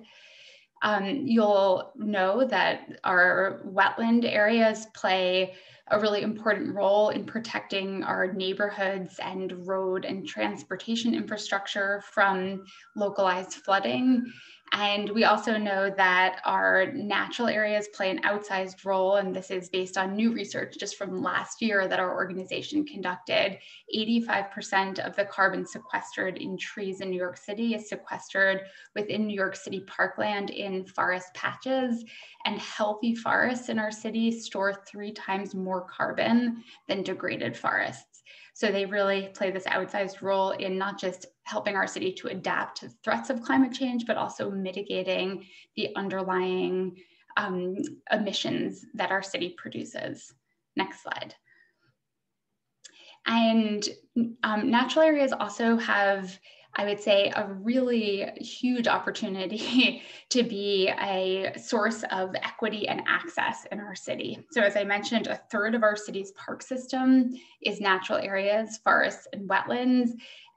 Um, you'll know that our wetland areas play a really important role in protecting our neighborhoods and road and transportation infrastructure from localized flooding. And we also know that our natural areas play an outsized role, and this is based on new research just from last year that our organization conducted. 85% of the carbon sequestered in trees in New York City is sequestered within New York City parkland in forest patches, and healthy forests in our city store three times more carbon than degraded forests. So they really play this outsized role in not just helping our city to adapt to threats of climate change, but also mitigating the underlying um, emissions that our city produces. Next slide. And um, natural areas also have I would say, a really huge opportunity to be a source of equity and access in our city. So, as I mentioned, a third of our city's park system is natural areas, forests, and wetlands.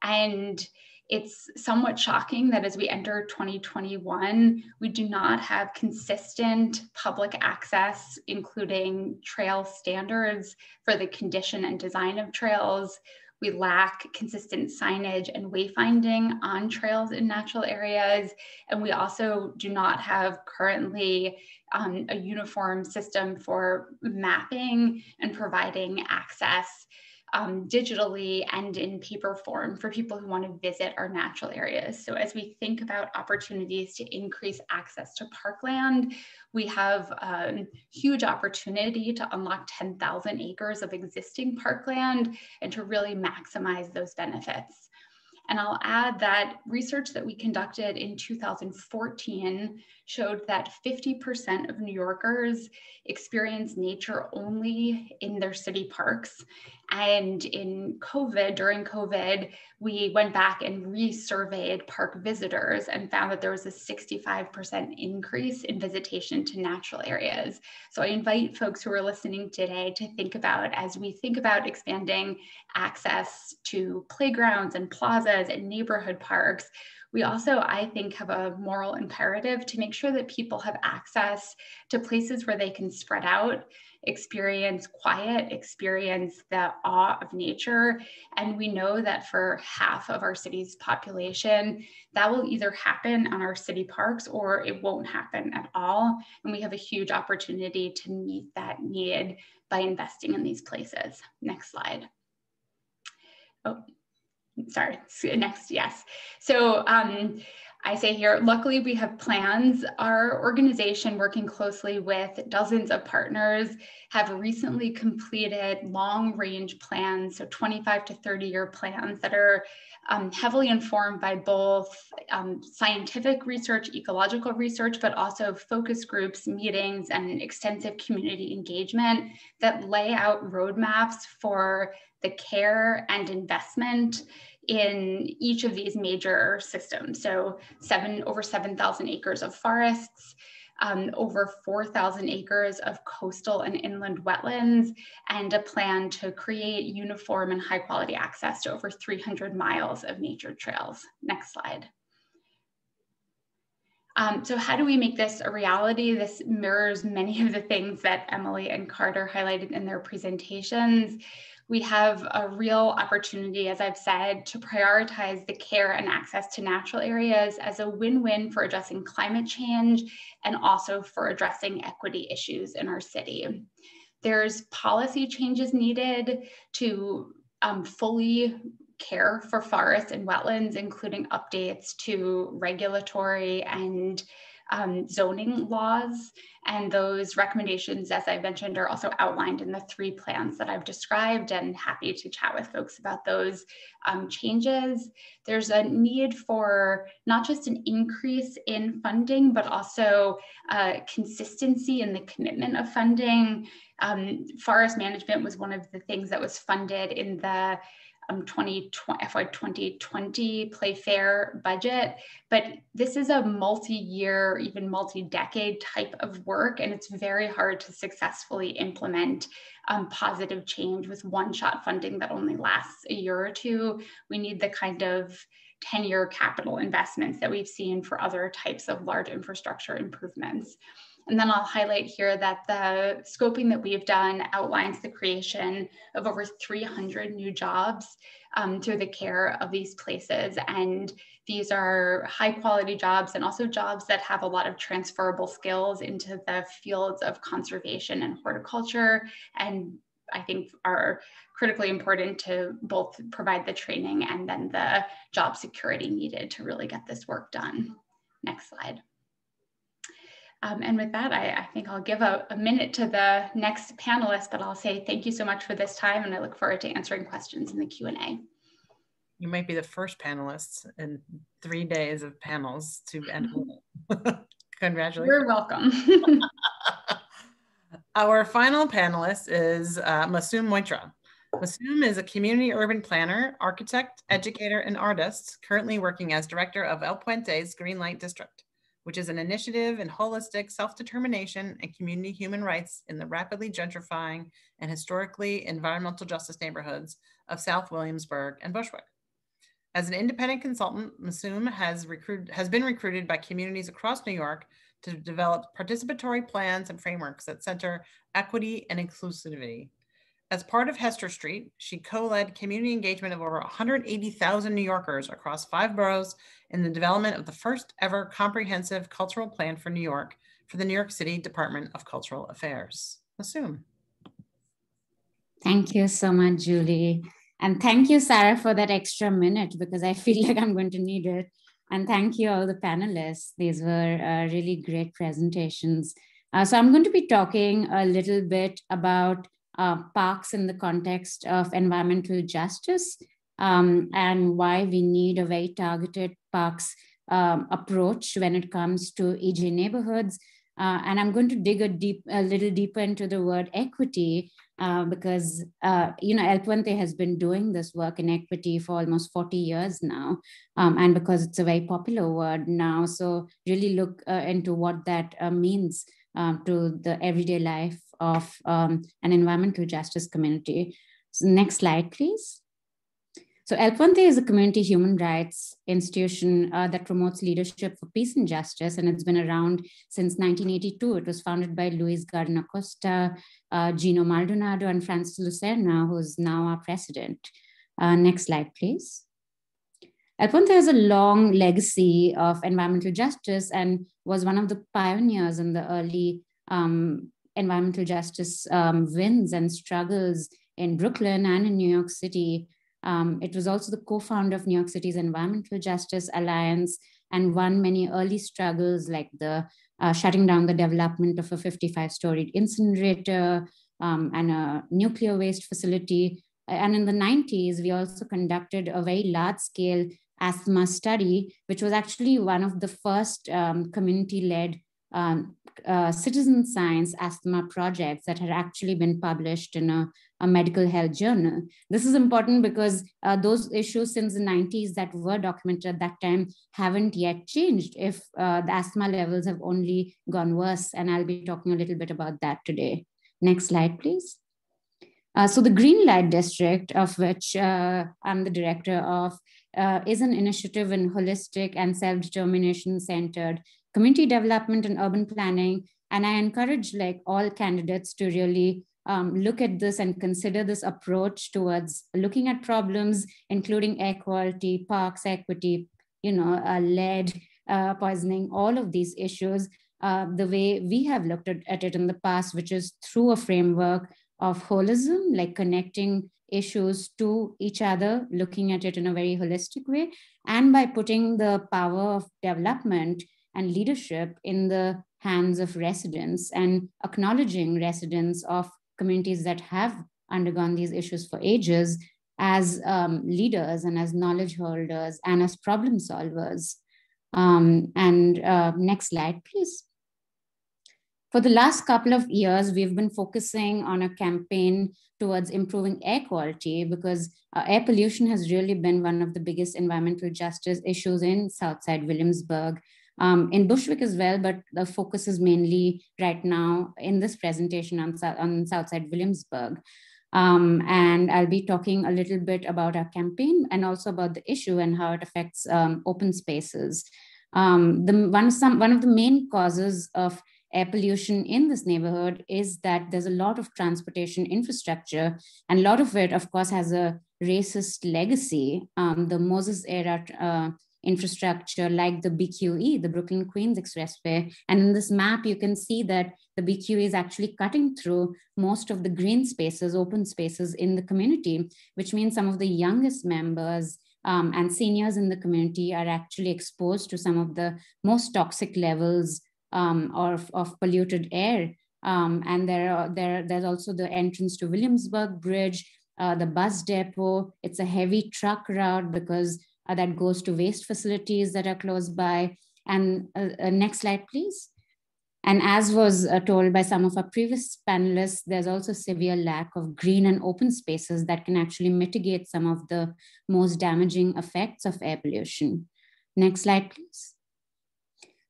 And it's somewhat shocking that as we enter 2021, we do not have consistent public access, including trail standards for the condition and design of trails. We lack consistent signage and wayfinding on trails in natural areas. And we also do not have currently um, a uniform system for mapping and providing access um, digitally and in paper form for people who want to visit our natural areas. So as we think about opportunities to increase access to parkland, we have a um, huge opportunity to unlock 10,000 acres of existing parkland and to really maximize those benefits. And I'll add that research that we conducted in 2014 showed that 50% of New Yorkers experience nature only in their city parks. And in COVID, during COVID, we went back and resurveyed park visitors and found that there was a 65% increase in visitation to natural areas. So I invite folks who are listening today to think about as we think about expanding access to playgrounds and plazas and neighborhood parks, we also, I think, have a moral imperative to make sure that people have access to places where they can spread out, experience quiet, experience the awe of nature. And we know that for half of our city's population, that will either happen on our city parks or it won't happen at all. And we have a huge opportunity to meet that need by investing in these places. Next slide. Oh, sorry, next, yes. So um, I say here, luckily we have plans. Our organization working closely with dozens of partners have recently completed long range plans, so 25 to 30 year plans that are um, heavily informed by both um, scientific research, ecological research, but also focus groups, meetings, and extensive community engagement that lay out roadmaps for the care and investment in each of these major systems. So seven over 7,000 acres of forests, um, over 4,000 acres of coastal and inland wetlands, and a plan to create uniform and high quality access to over 300 miles of nature trails. Next slide. Um, so how do we make this a reality? This mirrors many of the things that Emily and Carter highlighted in their presentations. We have a real opportunity, as I've said, to prioritize the care and access to natural areas as a win-win for addressing climate change and also for addressing equity issues in our city. There's policy changes needed to um, fully care for forests and wetlands, including updates to regulatory and um, zoning laws. And those recommendations, as I mentioned, are also outlined in the three plans that I've described and happy to chat with folks about those um, changes. There's a need for not just an increase in funding, but also uh, consistency in the commitment of funding. Um, forest management was one of the things that was funded in the um, 2020, FY 2020 Playfair budget, but this is a multi-year, even multi-decade type of work, and it's very hard to successfully implement um, positive change with one-shot funding that only lasts a year or two. We need the kind of 10-year capital investments that we've seen for other types of large infrastructure improvements. And then I'll highlight here that the scoping that we've done outlines the creation of over 300 new jobs um, through the care of these places. And these are high quality jobs and also jobs that have a lot of transferable skills into the fields of conservation and horticulture. And I think are critically important to both provide the training and then the job security needed to really get this work done. Next slide. Um, and with that, I, I, think I'll give a, a, minute to the next panelist, but I'll say thank you so much for this time and I look forward to answering questions in the Q&A. You might be the first panelist in three days of panels to end. Congratulations. You're welcome. Our final panelist is uh, Masoom Moitra. Masoom is a community urban planner, architect, educator, and artist, currently working as director of El Puente's Green Light District which is an initiative in holistic self-determination and community human rights in the rapidly gentrifying and historically environmental justice neighborhoods of South Williamsburg and Bushwick. As an independent consultant, Masoom has, has been recruited by communities across New York to develop participatory plans and frameworks that center equity and inclusivity as part of Hester Street, she co-led community engagement of over 180,000 New Yorkers across five boroughs in the development of the first ever comprehensive cultural plan for New York for the New York City Department of Cultural Affairs. Masoom. Thank you so much, Julie. And thank you, Sarah, for that extra minute because I feel like I'm going to need it. And thank you all the panelists. These were uh, really great presentations. Uh, so I'm going to be talking a little bit about uh, parks in the context of environmental justice um, and why we need a very targeted parks um, approach when it comes to EJ neighborhoods. Uh, and I'm going to dig a deep, a little deeper into the word equity uh, because uh, you know El Puente has been doing this work in equity for almost 40 years now, um, and because it's a very popular word now. So really look uh, into what that uh, means um, to the everyday life of um, an environmental justice community. So next slide, please. So El Puente is a community human rights institution uh, that promotes leadership for peace and justice, and it's been around since 1982. It was founded by Luis Garden Acosta, uh, Gino Maldonado, and Frances Lucerna, who's now our president. Uh, next slide, please. El Puente has a long legacy of environmental justice and was one of the pioneers in the early um, environmental justice um, wins and struggles in Brooklyn and in New York City. Um, it was also the co-founder of New York City's Environmental Justice Alliance and won many early struggles like the uh, shutting down the development of a 55-storied incinerator um, and a nuclear waste facility. And in the 90s, we also conducted a very large-scale asthma study, which was actually one of the first um, community-led um, uh, citizen science asthma projects that had actually been published in a, a medical health journal. This is important because uh, those issues since the 90s that were documented at that time haven't yet changed if uh, the asthma levels have only gone worse. And I'll be talking a little bit about that today. Next slide, please. Uh, so the Green Light District, of which uh, I'm the director of, uh, is an initiative in holistic and self-determination centered community development and urban planning. And I encourage like all candidates to really um, look at this and consider this approach towards looking at problems, including air quality, parks equity, you know, uh, lead uh, poisoning, all of these issues, uh, the way we have looked at, at it in the past, which is through a framework of holism, like connecting issues to each other, looking at it in a very holistic way, and by putting the power of development and leadership in the hands of residents and acknowledging residents of communities that have undergone these issues for ages as um, leaders and as knowledge holders and as problem solvers. Um, and uh, next slide, please. For the last couple of years, we've been focusing on a campaign towards improving air quality because uh, air pollution has really been one of the biggest environmental justice issues in Southside Williamsburg. Um, in Bushwick as well, but the focus is mainly right now in this presentation on, on Southside Williamsburg. Um, and I'll be talking a little bit about our campaign and also about the issue and how it affects um, open spaces. Um, the, one, some, one of the main causes of air pollution in this neighborhood is that there's a lot of transportation infrastructure, and a lot of it, of course, has a racist legacy. Um, the Moses era uh, infrastructure like the BQE, the Brooklyn Queens Expressway. And in this map, you can see that the BQE is actually cutting through most of the green spaces, open spaces in the community, which means some of the youngest members um, and seniors in the community are actually exposed to some of the most toxic levels um, of, of polluted air. Um, and there, are, there, there's also the entrance to Williamsburg Bridge, uh, the bus depot. It's a heavy truck route because uh, that goes to waste facilities that are close by. And uh, uh next slide, please. And as was uh, told by some of our previous panelists, there's also severe lack of green and open spaces that can actually mitigate some of the most damaging effects of air pollution. Next slide, please.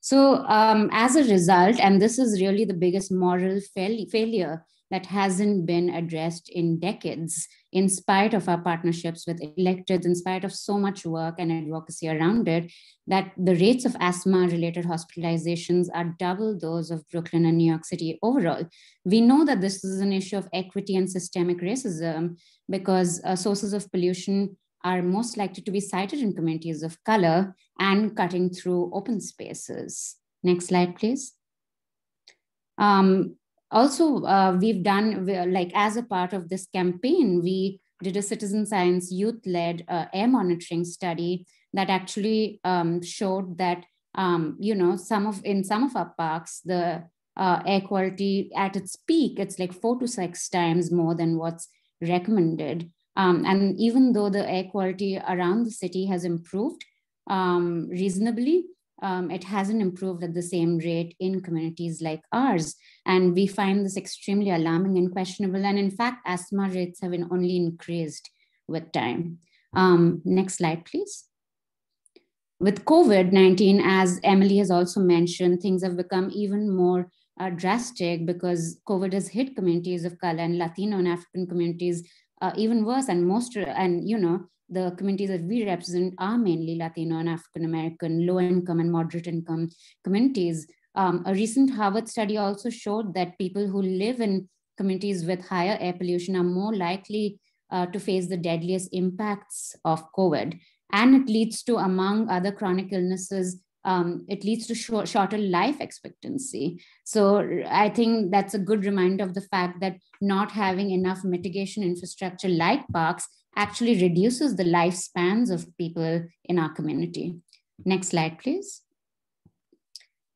So um, as a result, and this is really the biggest moral fail failure that hasn't been addressed in decades, in spite of our partnerships with electeds, in spite of so much work and advocacy around it, that the rates of asthma related hospitalizations are double those of Brooklyn and New York City overall. We know that this is an issue of equity and systemic racism because uh, sources of pollution are most likely to be sited in communities of color and cutting through open spaces. Next slide, please. Um, also, uh, we've done, like as a part of this campaign, we did a citizen science youth-led uh, air monitoring study that actually um, showed that, um, you know, some of in some of our parks, the uh, air quality at its peak, it's like four to six times more than what's recommended. Um, and even though the air quality around the city has improved um, reasonably, um, it hasn't improved at the same rate in communities like ours. And we find this extremely alarming and questionable. And in fact, asthma rates have only increased with time. Um, next slide, please. With COVID 19, as Emily has also mentioned, things have become even more uh, drastic because COVID has hit communities of color and Latino and African communities uh, even worse. And most, and you know, the communities that we represent are mainly Latino and African American, low income and moderate income communities. Um, a recent Harvard study also showed that people who live in communities with higher air pollution are more likely uh, to face the deadliest impacts of COVID. And it leads to, among other chronic illnesses, um, it leads to short, shorter life expectancy. So I think that's a good reminder of the fact that not having enough mitigation infrastructure like parks actually reduces the lifespans of people in our community. Next slide, please.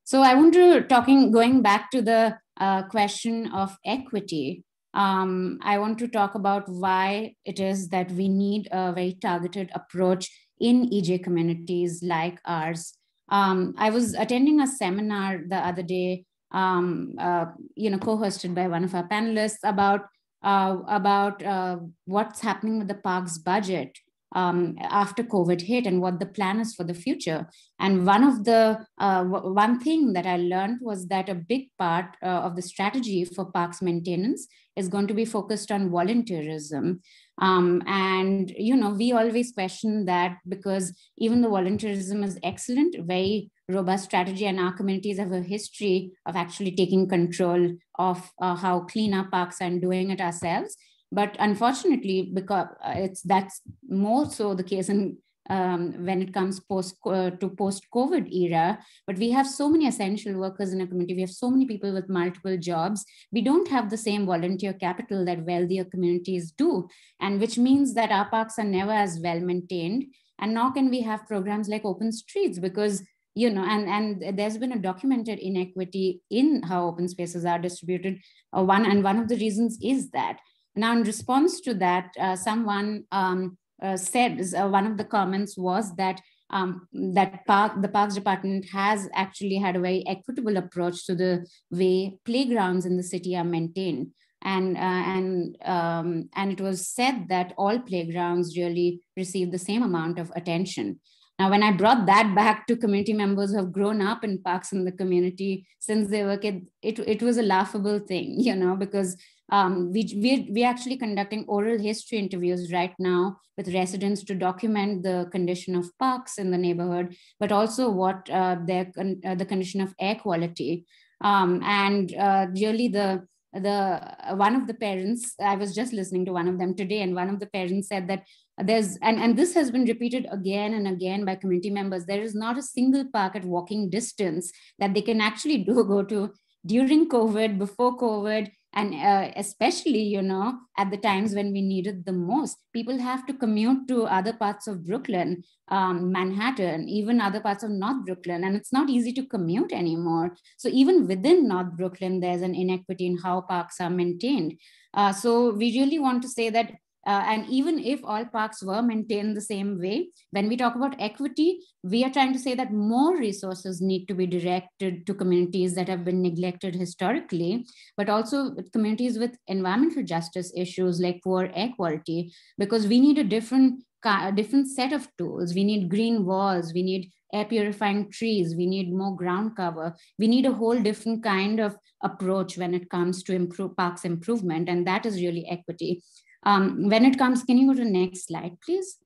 So I want to talking going back to the uh, question of equity. Um, I want to talk about why it is that we need a very targeted approach in EJ communities like ours. Um, I was attending a seminar the other day, um, uh, you know, co-hosted by one of our panelists about uh, about uh, what's happening with the park's budget um, after COVID hit and what the plan is for the future. And one of the uh, one thing that I learned was that a big part uh, of the strategy for parks maintenance is going to be focused on volunteerism. Um, and you know, we always question that because even the volunteerism is excellent, very robust strategy, and our communities have a history of actually taking control of uh, how clean our parks and doing it ourselves. But unfortunately, because uh, it's that's more so the case in um, when it comes post uh, to post COVID era. But we have so many essential workers in a community. We have so many people with multiple jobs. We don't have the same volunteer capital that wealthier communities do, and which means that our parks are never as well maintained. And nor can we have programs like open streets because you know and and there's been a documented inequity in how open spaces are distributed uh, one and one of the reasons is that now, in response to that, uh, someone um, uh, said uh, one of the comments was that um, that park, the Parks Department has actually had a very equitable approach to the way playgrounds in the city are maintained. And, uh, and, um, and it was said that all playgrounds really receive the same amount of attention. Now, when I brought that back to community members who have grown up in parks in the community since they were kids, it, it was a laughable thing, you know, because um, we, we, we're actually conducting oral history interviews right now with residents to document the condition of parks in the neighborhood, but also what uh, their, uh, the condition of air quality. Um, and uh, really the, the one of the parents, I was just listening to one of them today, and one of the parents said that there's and, and this has been repeated again and again by community members there is not a single park at walking distance that they can actually do go to during covid before covid and uh, especially you know at the times when we needed the most people have to commute to other parts of brooklyn um, manhattan even other parts of north brooklyn. And it's not easy to commute anymore. So even within north brooklyn there's an inequity in how parks are maintained. Uh, so we really want to say that uh, and even if all parks were maintained the same way, when we talk about equity, we are trying to say that more resources need to be directed to communities that have been neglected historically, but also communities with environmental justice issues like poor air quality, because we need a different a different set of tools. We need green walls, we need air purifying trees, we need more ground cover. We need a whole different kind of approach when it comes to improve parks improvement, and that is really equity. Um, when it comes, can you go to the next slide, please?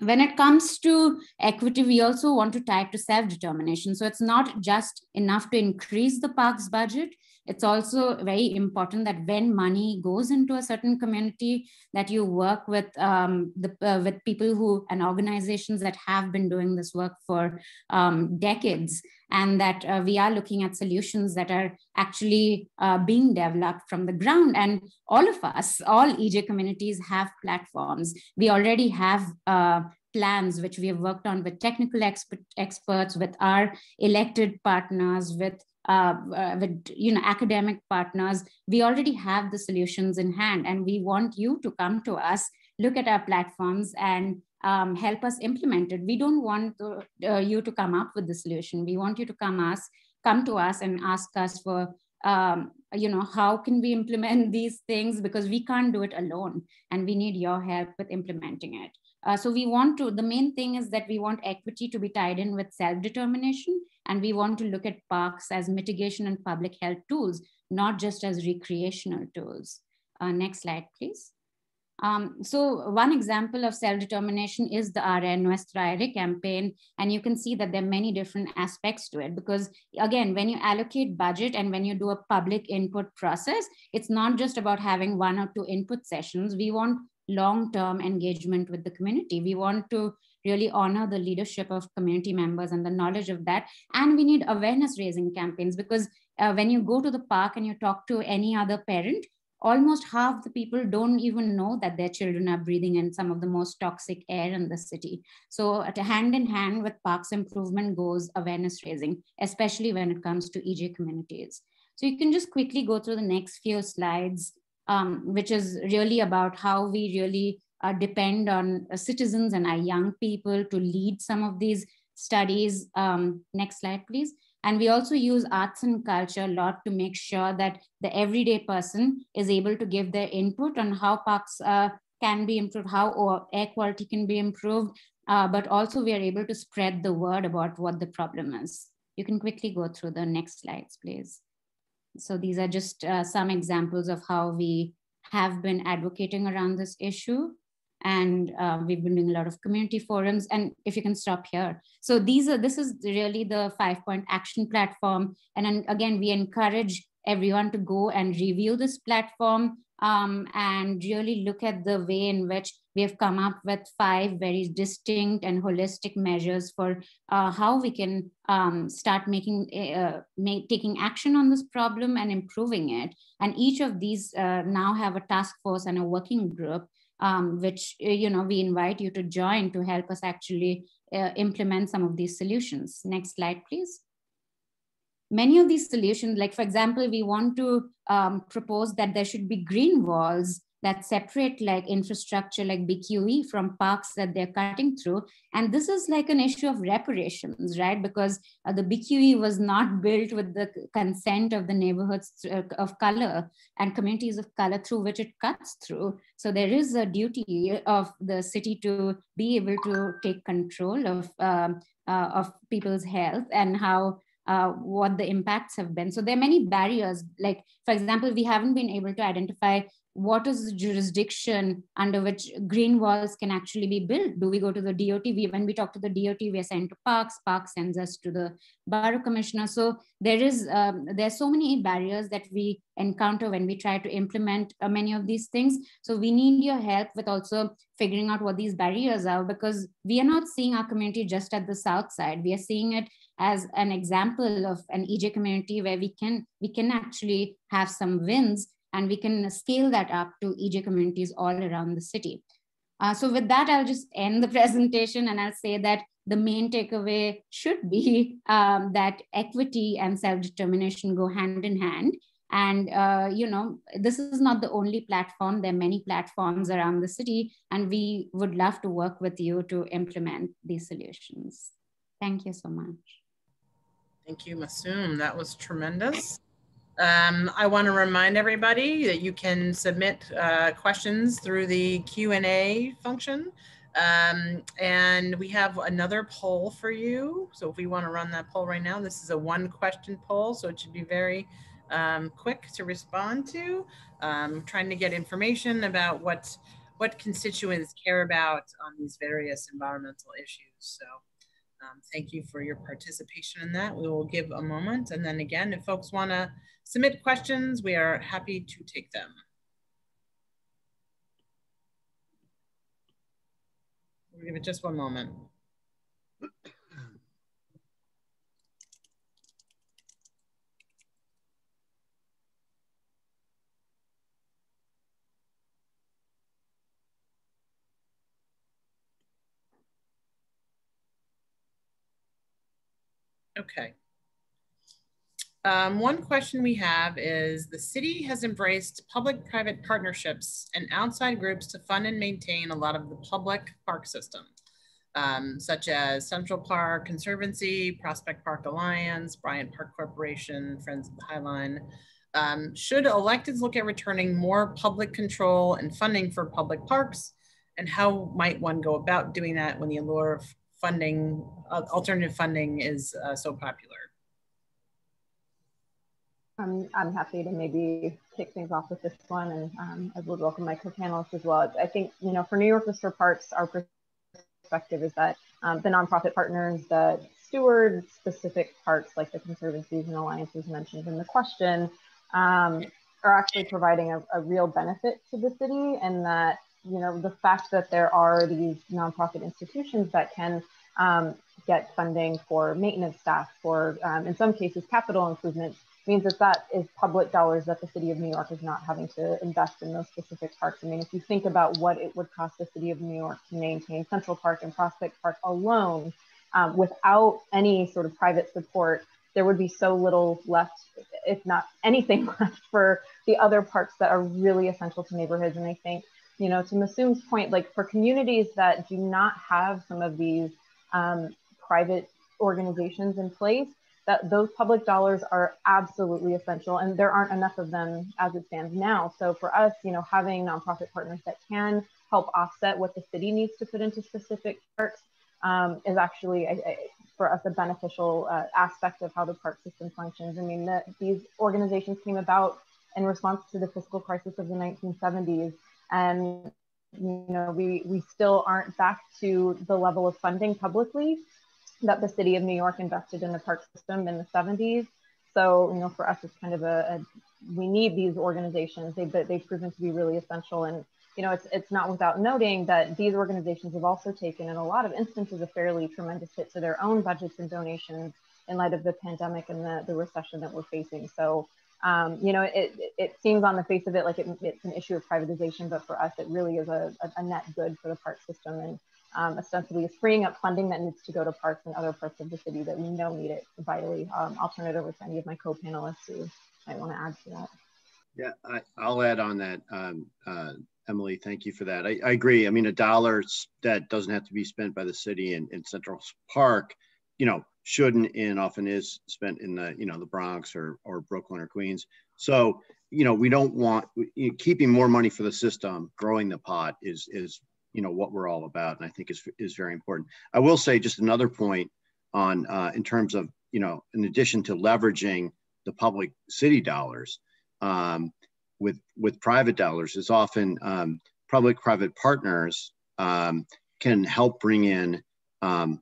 When it comes to equity, we also want to tie it to self-determination. So it's not just enough to increase the park's budget. It's also very important that when money goes into a certain community, that you work with um, the uh, with people who and organizations that have been doing this work for um, decades and that uh, we are looking at solutions that are actually uh, being developed from the ground. And all of us, all EJ communities have platforms. We already have uh, plans which we have worked on with technical expert, experts, with our elected partners, with uh, uh, with you know academic partners we already have the solutions in hand and we want you to come to us look at our platforms and um, help us implement it. We don't want uh, you to come up with the solution. We want you to come us, come to us and ask us for, um, you know, how can we implement these things because we can't do it alone and we need your help with implementing it. Uh, so we want to, the main thing is that we want equity to be tied in with self-determination and we want to look at parks as mitigation and public health tools, not just as recreational tools. Uh, next slide, please. Um, so one example of self-determination is the RN Nuestra Aire campaign. And you can see that there are many different aspects to it because again, when you allocate budget and when you do a public input process, it's not just about having one or two input sessions. We want long-term engagement with the community. We want to really honor the leadership of community members and the knowledge of that. And we need awareness raising campaigns because uh, when you go to the park and you talk to any other parent, almost half the people don't even know that their children are breathing in some of the most toxic air in the city. So hand in hand with parks improvement goes awareness raising, especially when it comes to EJ communities. So you can just quickly go through the next few slides, um, which is really about how we really uh, depend on uh, citizens and our young people to lead some of these studies. Um, next slide, please. And we also use arts and culture a lot to make sure that the everyday person is able to give their input on how parks uh, can be improved, how air quality can be improved, uh, but also we are able to spread the word about what the problem is. You can quickly go through the next slides, please. So these are just uh, some examples of how we have been advocating around this issue and uh, we've been doing a lot of community forums. And if you can stop here. So these are this is really the five point action platform. And then again we encourage everyone to go and review this platform um, and really look at the way in which we have come up with five very distinct and holistic measures for uh, how we can um, start making uh, make, taking action on this problem and improving it. And each of these uh, now have a task force and a working group um, which uh, you know we invite you to join to help us actually uh, implement some of these solutions. Next slide please. Many of these solutions, like for example, we want to um, propose that there should be green walls that separate like infrastructure like BQE from parks that they're cutting through. And this is like an issue of reparations, right? Because uh, the BQE was not built with the consent of the neighborhoods uh, of color and communities of color through which it cuts through. So there is a duty of the city to be able to take control of, um, uh, of people's health and how uh, what the impacts have been. So there are many barriers. Like, for example, we haven't been able to identify what is the jurisdiction under which green walls can actually be built? Do we go to the DOT? We, when we talk to the DOT, we are sent to parks, parks sends us to the borough commissioner. So there is, um, there are so many barriers that we encounter when we try to implement uh, many of these things. So we need your help with also figuring out what these barriers are because we are not seeing our community just at the south side. We are seeing it as an example of an EJ community where we can we can actually have some wins and we can scale that up to EJ communities all around the city. Uh, so with that, I'll just end the presentation and I'll say that the main takeaway should be um, that equity and self-determination go hand in hand. And, uh, you know, this is not the only platform. There are many platforms around the city, and we would love to work with you to implement these solutions. Thank you so much. Thank you, Masoom. That was tremendous. Um, I want to remind everybody that you can submit uh, questions through the Q&A function. Um, and we have another poll for you. So if we want to run that poll right now, this is a one question poll. So it should be very um, quick to respond to. Um, trying to get information about what, what constituents care about on these various environmental issues. So um, thank you for your participation in that. We will give a moment. And then again, if folks want to submit questions, we are happy to take them. We'll give it just one moment. Okay. Um, one question we have is the city has embraced public-private partnerships and outside groups to fund and maintain a lot of the public park system, um, such as Central Park Conservancy, Prospect Park Alliance, Bryant Park Corporation, Friends of the Highline. Um, should electeds look at returning more public control and funding for public parks? And how might one go about doing that when the allure of funding, uh, alternative funding is uh, so popular? I'm, I'm happy to maybe kick things off with this one and um, I would welcome my co-panelists as well. I think, you know, for New Yorkers for Parks, our perspective is that um, the nonprofit partners that steward specific parks like the conservancies and alliances mentioned in the question um, are actually providing a, a real benefit to the city and that you know, the fact that there are these nonprofit institutions that can um, get funding for maintenance staff, for um, in some cases capital improvements, means that that is public dollars that the city of New York is not having to invest in those specific parks. I mean, if you think about what it would cost the city of New York to maintain Central Park and Prospect Park alone, um, without any sort of private support, there would be so little left, if not anything left, for the other parks that are really essential to neighborhoods. And I think you know, to Masoom's point, like for communities that do not have some of these um, private organizations in place, that those public dollars are absolutely essential and there aren't enough of them as it stands now. So for us, you know, having nonprofit partners that can help offset what the city needs to put into specific parks um, is actually I, I, for us a beneficial uh, aspect of how the park system functions. I mean, the, these organizations came about in response to the fiscal crisis of the 1970s, and you know we we still aren't back to the level of funding publicly that the city of New York invested in the park system in the 70s. So you know, for us, it's kind of a, a we need these organizations. They've they've proven to be really essential and you know, it's, it's not without noting that these organizations have also taken, in a lot of instances, a fairly tremendous hit to their own budgets and donations in light of the pandemic and the, the recession that we're facing. So, um, you know, it, it seems on the face of it like it, it's an issue of privatization, but for us, it really is a, a net good for the park system and um, ostensibly is freeing up funding that needs to go to parks and other parts of the city that we know need it vitally. Um, I'll turn it over to any of my co-panelists who might want to add to that. Yeah, I, will add on that. Um, uh, Emily, thank you for that. I, I, agree. I mean, a dollar that doesn't have to be spent by the city in, in Central Park, you know, shouldn't and often is spent in the, you know, the Bronx or, or Brooklyn or Queens. So, you know, we don't want you know, keeping more money for the system, growing the pot is, is, you know, what we're all about. And I think is, is very important. I will say just another point on, uh, in terms of, you know, in addition to leveraging the public city dollars, um, with with private dollars is often um, public-private partners um, can help bring in um,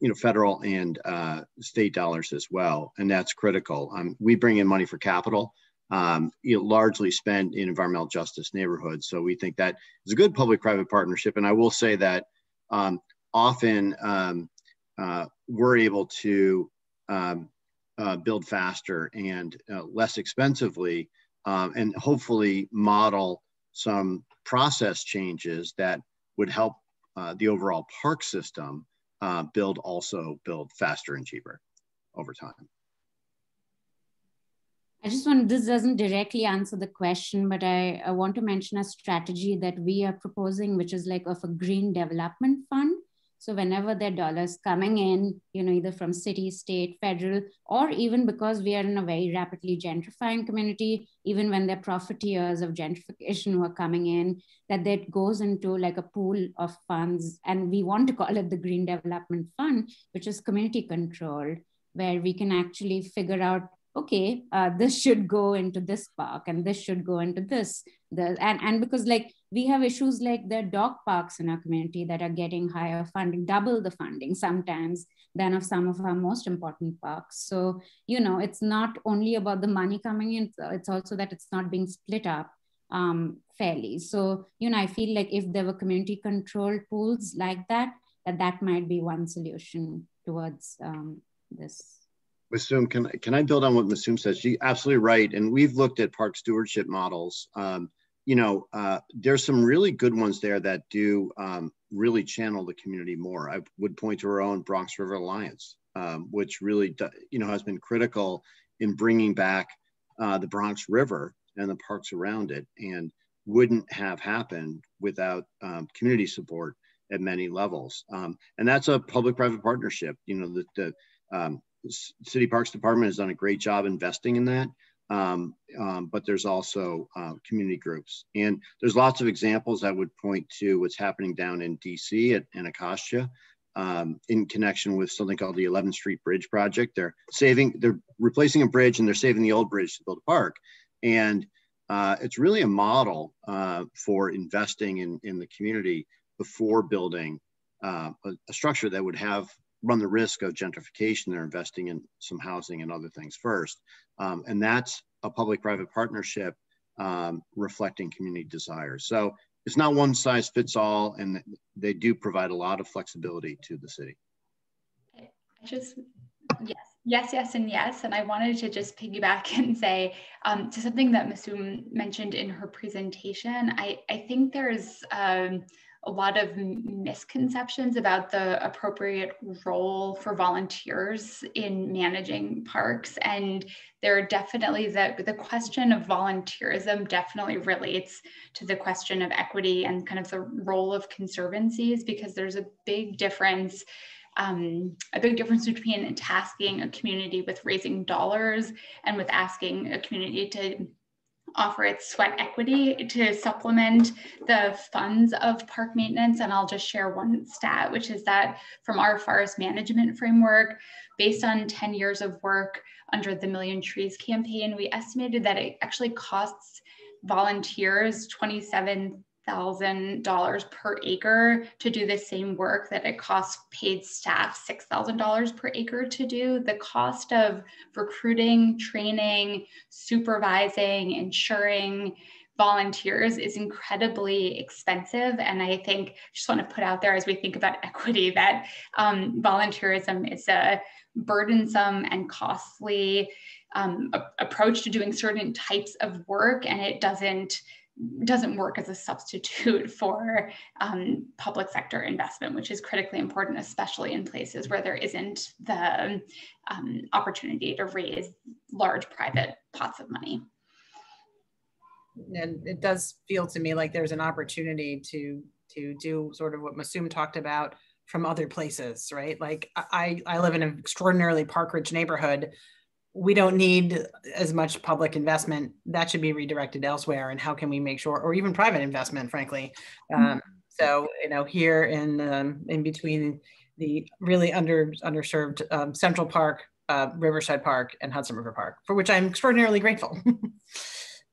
you know federal and uh, state dollars as well, and that's critical. Um, we bring in money for capital, um, you know, largely spent in environmental justice neighborhoods. So we think that is a good public-private partnership. And I will say that um, often uh, we're able to uh, build faster and uh, less expensively um, and hopefully model some process changes that would help uh, the overall park system uh, build also build faster and cheaper over time. I just want, this doesn't directly answer the question, but I, I want to mention a strategy that we are proposing, which is like of a green development fund so whenever there are dollars coming in, you know, either from city, state, federal, or even because we are in a very rapidly gentrifying community, even when there are profiteers of gentrification who are coming in, that that goes into like a pool of funds. And we want to call it the Green Development Fund, which is community controlled, where we can actually figure out okay uh, this should go into this park and this should go into this the and and because like we have issues like the dog parks in our community that are getting higher funding double the funding sometimes than of some of our most important parks so you know it's not only about the money coming in it's also that it's not being split up um, fairly so you know i feel like if there were community controlled pools like that that that might be one solution towards um, this Masoom, can, can I build on what Masoom says? She's absolutely right. And we've looked at park stewardship models. Um, you know, uh, there's some really good ones there that do um, really channel the community more. I would point to our own Bronx River Alliance, um, which really, you know, has been critical in bringing back uh, the Bronx River and the parks around it and wouldn't have happened without um, community support at many levels. Um, and that's a public-private partnership. You know, the, the um, City Parks Department has done a great job investing in that. Um, um, but there's also uh, community groups. And there's lots of examples I would point to what's happening down in DC at Anacostia um, in connection with something called the 11th Street Bridge Project. They're saving, they're replacing a bridge and they're saving the old bridge to build a park. And uh, it's really a model uh, for investing in, in the community before building uh, a, a, structure that would have run the risk of gentrification. They're investing in some housing and other things first. Um, and that's a public-private partnership um, reflecting community desires. So it's not one size fits all, and they do provide a lot of flexibility to the city. I just, yes, yes, yes, and yes. And I wanted to just piggyback and say um, to something that Masoom mentioned in her presentation, I, I think there's, a lot of misconceptions about the appropriate role for volunteers in managing parks. And there are definitely the, the question of volunteerism definitely relates to the question of equity and kind of the role of conservancies because there's a big difference um, a big difference between tasking a community with raising dollars and with asking a community to offer its sweat equity to supplement the funds of park maintenance. And I'll just share one stat, which is that from our forest management framework, based on 10 years of work under the Million Trees campaign, we estimated that it actually costs volunteers 27 thousand dollars per acre to do the same work that it costs paid staff six thousand dollars per acre to do. The cost of recruiting, training, supervising, ensuring volunteers is incredibly expensive. And I think just want to put out there as we think about equity that um, volunteerism is a burdensome and costly um, approach to doing certain types of work, and it doesn't doesn't work as a substitute for um, public sector investment, which is critically important, especially in places where there isn't the um, opportunity to raise large private pots of money. And it does feel to me like there's an opportunity to to do sort of what Masoom talked about from other places, right? Like I, I live in an extraordinarily park rich neighborhood we don't need as much public investment. That should be redirected elsewhere and how can we make sure or even private investment frankly. Mm-hmm. um, so you know here in um, in between the really under underserved um, central park uh, riverside park and hudson river park for which i'm extraordinarily grateful.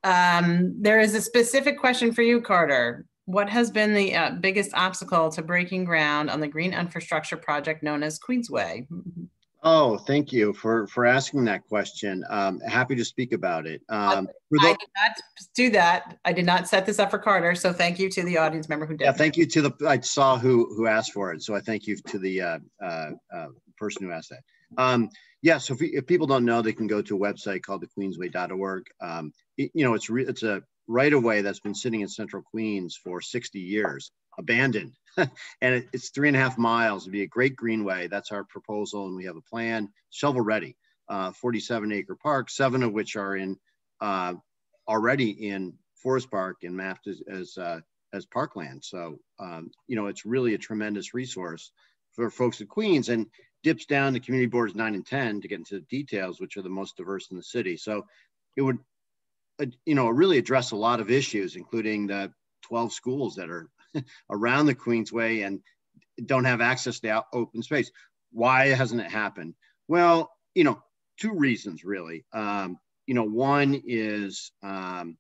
Um, there is a specific question for you carter. What has been the uh, biggest obstacle to breaking ground on the green infrastructure project known as queensway Oh, thank you for for asking that question. Um, happy to speak about it. Um, I did not do that. I did not set this up for Carter. So thank you to the audience member who did. Yeah, thank you to the. I saw who who asked for it, so I thank you to the uh, uh, uh, person who asked that. Um, yeah, so if, if, people don't know, they can go to a website called thequeensway.org. Um, it, you know, it's re- it's a right of way that's been sitting in Central Queens for 60 years, abandoned. and it's three and a half miles. It'd be a great greenway. That's our proposal, and we have a plan, shovel ready. Uh, 47 acre park, seven of which are in uh, already in Forest Park and mapped as as, uh, as parkland. So um, you know it's really a tremendous resource for folks at Queens and dips down to community boards nine and 10 to get into the details, which are the most diverse in the city. So it would, uh, you know, really address a lot of issues, including the 12 schools that are around the Queensway and don't have access to open space. Why hasn't it happened? Well, you know, two reasons really. Um, you know, one is, um,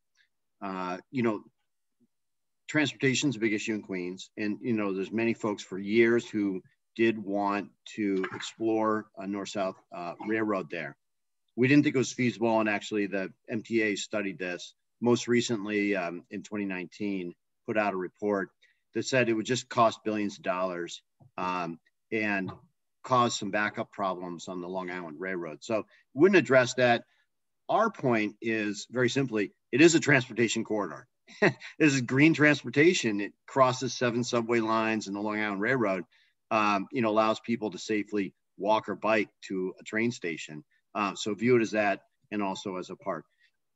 uh, you know, transportation is a big issue in Queens, and you know, there's many folks for years who did want to explore a north-south uh, railroad there. We didn't think it was feasible, and actually, the MTA studied this most recently um, in 2019, put out a report that said it would just cost billions of dollars um, and cause some backup problems on the Long Island Railroad. So wouldn't address that. Our point is very simply, it is a transportation corridor. this is green transportation. It crosses seven subway lines and the Long Island Railroad. Um, you know, allows people to safely walk or bike to a train station. Uh, so view it as that and also as a park.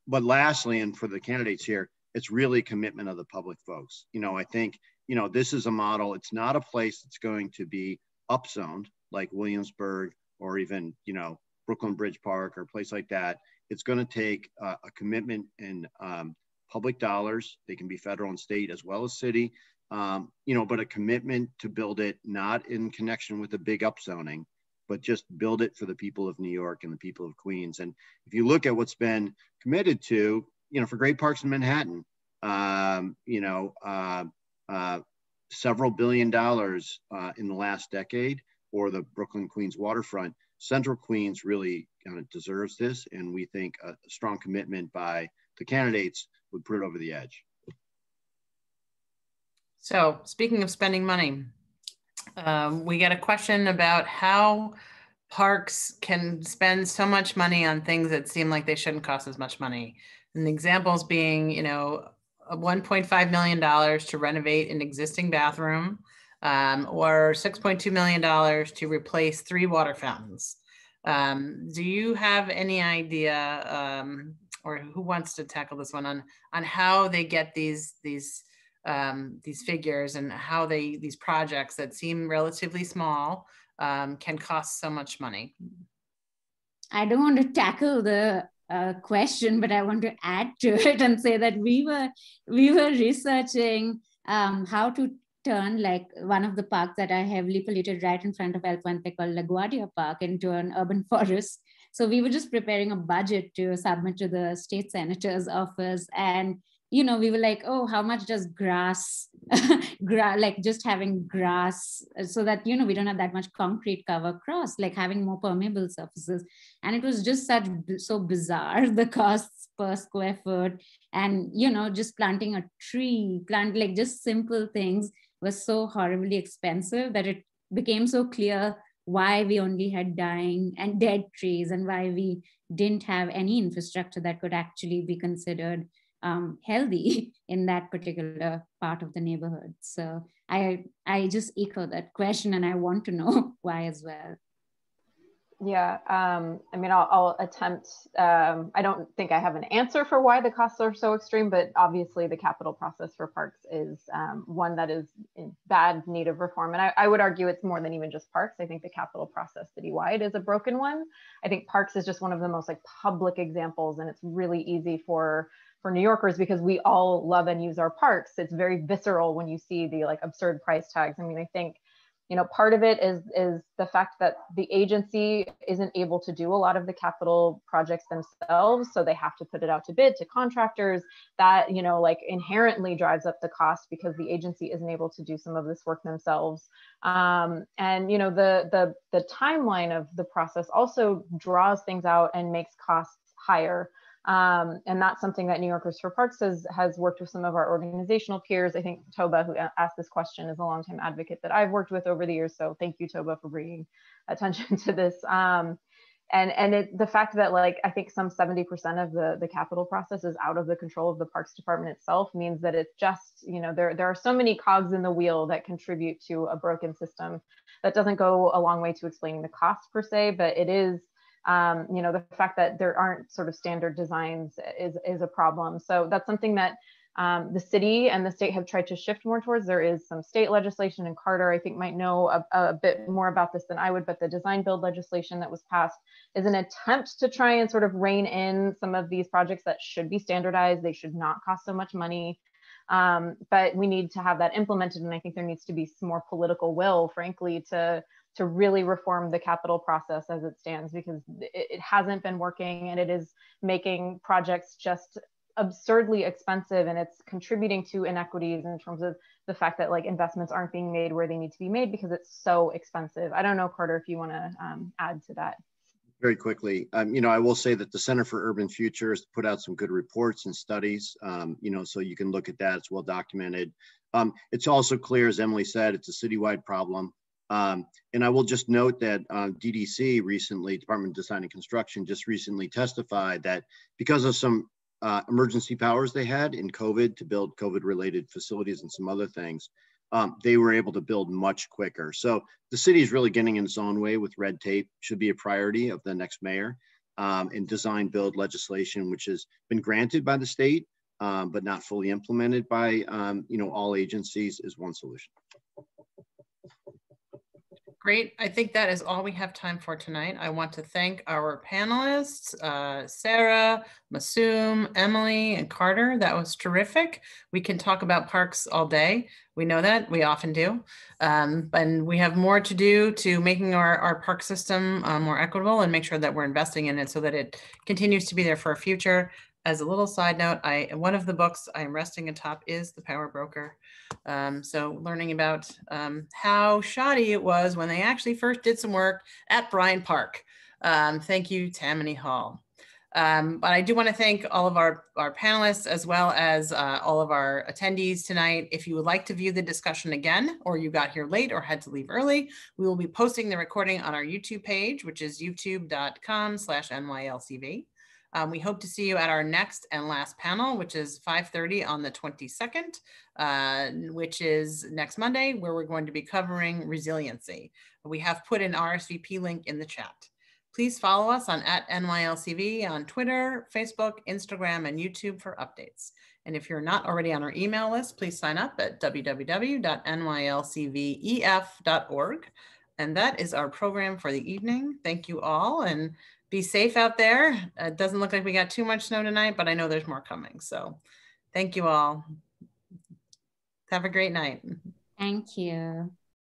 But lastly, and for the candidates here, it's really a commitment of the public folks. You know, I think you know, this is a model. It's not a place that's going to be upzoned like Williamsburg or even, you know, Brooklyn Bridge Park or a place like that. It's going to take uh, a commitment in um, public dollars. They can be federal and state as well as city, um, you know, but a commitment to build it not in connection with a big upzoning, but just build it for the people of New York and the people of Queens. And if you look at what's been committed to, you know, for great parks in Manhattan, um, you know, uh, uh, several billion dollars uh, in the last decade, or the Brooklyn Queens waterfront. Central Queens really kind of deserves this, and we think a, strong commitment by the candidates would put it over the edge. So, speaking of spending money, um, we get a question about how parks can spend so much money on things that seem like they shouldn't cost as much money. And the examples being, you know, $1.5 million to renovate an existing bathroom um, or $6.2 million to replace three water fountains. Um, do you have any idea, um, or who wants to tackle this one on on how they get these these um, these figures and how they these projects that seem relatively small um, can cost so much money? I don't want to tackle the uh, question, but I want to add to it and say that we were we were researching um, how to turn like one of the parks that are heavily polluted right in front of El Puente called LaGuardia Park into an urban forest. So we were just preparing a budget to submit to the state senator's office and you know we were like oh how much does grass gra- like just having grass so that you know we don't have that much concrete cover across like having more permeable surfaces. And it was just such so bizarre the costs per square foot. And you know just planting a tree plant like just simple things was so horribly expensive that it became so clear why we only had dying and dead trees and why we didn't have any infrastructure that could actually be considered um, healthy in that particular part of the neighborhood. So I I just echo that question, and I want to know why as well. Yeah, um, I mean, I'll, I'll attempt. Um, I don't think I have an answer for why the costs are so extreme, but obviously the capital process for parks is um, one that is in bad need of reform. And I, I, would argue it's more than even just parks. I think the capital process citywide is a broken one. I think parks is just one of the most like public examples, and it's really easy for for New Yorkers because we all love and use our parks. It's very visceral when you see the like absurd price tags. I mean, I think you know part of it is is the fact that the agency isn't able to do a lot of the capital projects themselves so they have to put it out to bid to contractors that you know like inherently drives up the cost because the agency isn't able to do some of this work themselves um, and you know the the the timeline of the process also draws things out and makes costs higher um, and that's something that New Yorkers for Parks has, has worked with some of our organizational peers. I think Toba, who asked this question, is a longtime advocate that I've worked with over the years. So thank you, Toba, for bringing attention to this. Um, and and it, the fact that like I think some 70% of the the capital process is out of the control of the Parks Department itself means that it's just you know there there are so many cogs in the wheel that contribute to a broken system. That doesn't go a long way to explaining the cost per se, but it is um, you know, the fact that there aren't sort of standard designs is, is a problem. So that's something that um, the city and the state have tried to shift more towards. There is some state legislation, and Carter, I think, might know a, a, bit more about this than I would, but the design build legislation that was passed is an attempt to try and sort of rein in some of these projects that should be standardized. They should not cost so much money. Um, but we need to have that implemented, and I think there needs to be some more political will, frankly, to to really reform the capital process as it stands because it, it hasn't been working and it is making projects just absurdly expensive and it's contributing to inequities in terms of the fact that like investments aren't being made where they need to be made because it's so expensive. I don't know, Carter, if you want to um, add to that. Very quickly, um, you know, I will say that the Center for Urban Future has put out some good reports and studies, um, you know, so you can look at that. It's well documented. Um, it's also clear, as Emily said, it's a citywide problem. Um, and I will just note that uh, DDC recently, Department of Design and Construction, just recently testified that because of some uh, emergency powers they had in COVID to build COVID related facilities and some other things, um, they were able to build much quicker. So the city is really getting in its own way with red tape, should be a priority of the next mayor. Um, and design build legislation, which has been granted by the state, um, but not fully implemented by um, you know all agencies, is one solution. Great. I think that is all we have time for tonight. I want to thank our panelists, uh, Sarah, Masoom, Emily, and Carter. That was terrific. We can talk about parks all day. We know that, we often do. Um, and we have more to do to making our, our park system uh, more equitable and make sure that we're investing in it so that it continues to be there for our future as a little side note, I one of the books I'm resting atop is The Power Broker. Um, so learning about um, how shoddy it was when they actually first did some work at Bryant Park. Um, thank you, Tammany Hall. Um, but I do want to thank all of our, our panelists as well as uh, all of our attendees tonight. If you would like to view the discussion again, or you got here late or had to leave early, we will be posting the recording on our YouTube page, which is youtube.com slash NYLCV. Um, we hope to see you at our next and last panel, which is 5.30 on the 22nd, uh, which is next Monday, where we're going to be covering resiliency. We have put an RSVP link in the chat. Please follow us on at NYLCV on Twitter, Facebook, Instagram, and YouTube for updates. And if you're not already on our email list, please sign up at www.nylcvef.org. And that is our program for the evening. Thank you all. And be safe out there. It doesn't look like we got too much snow tonight, but I know there's more coming. So thank you all. Have a great night. Thank you.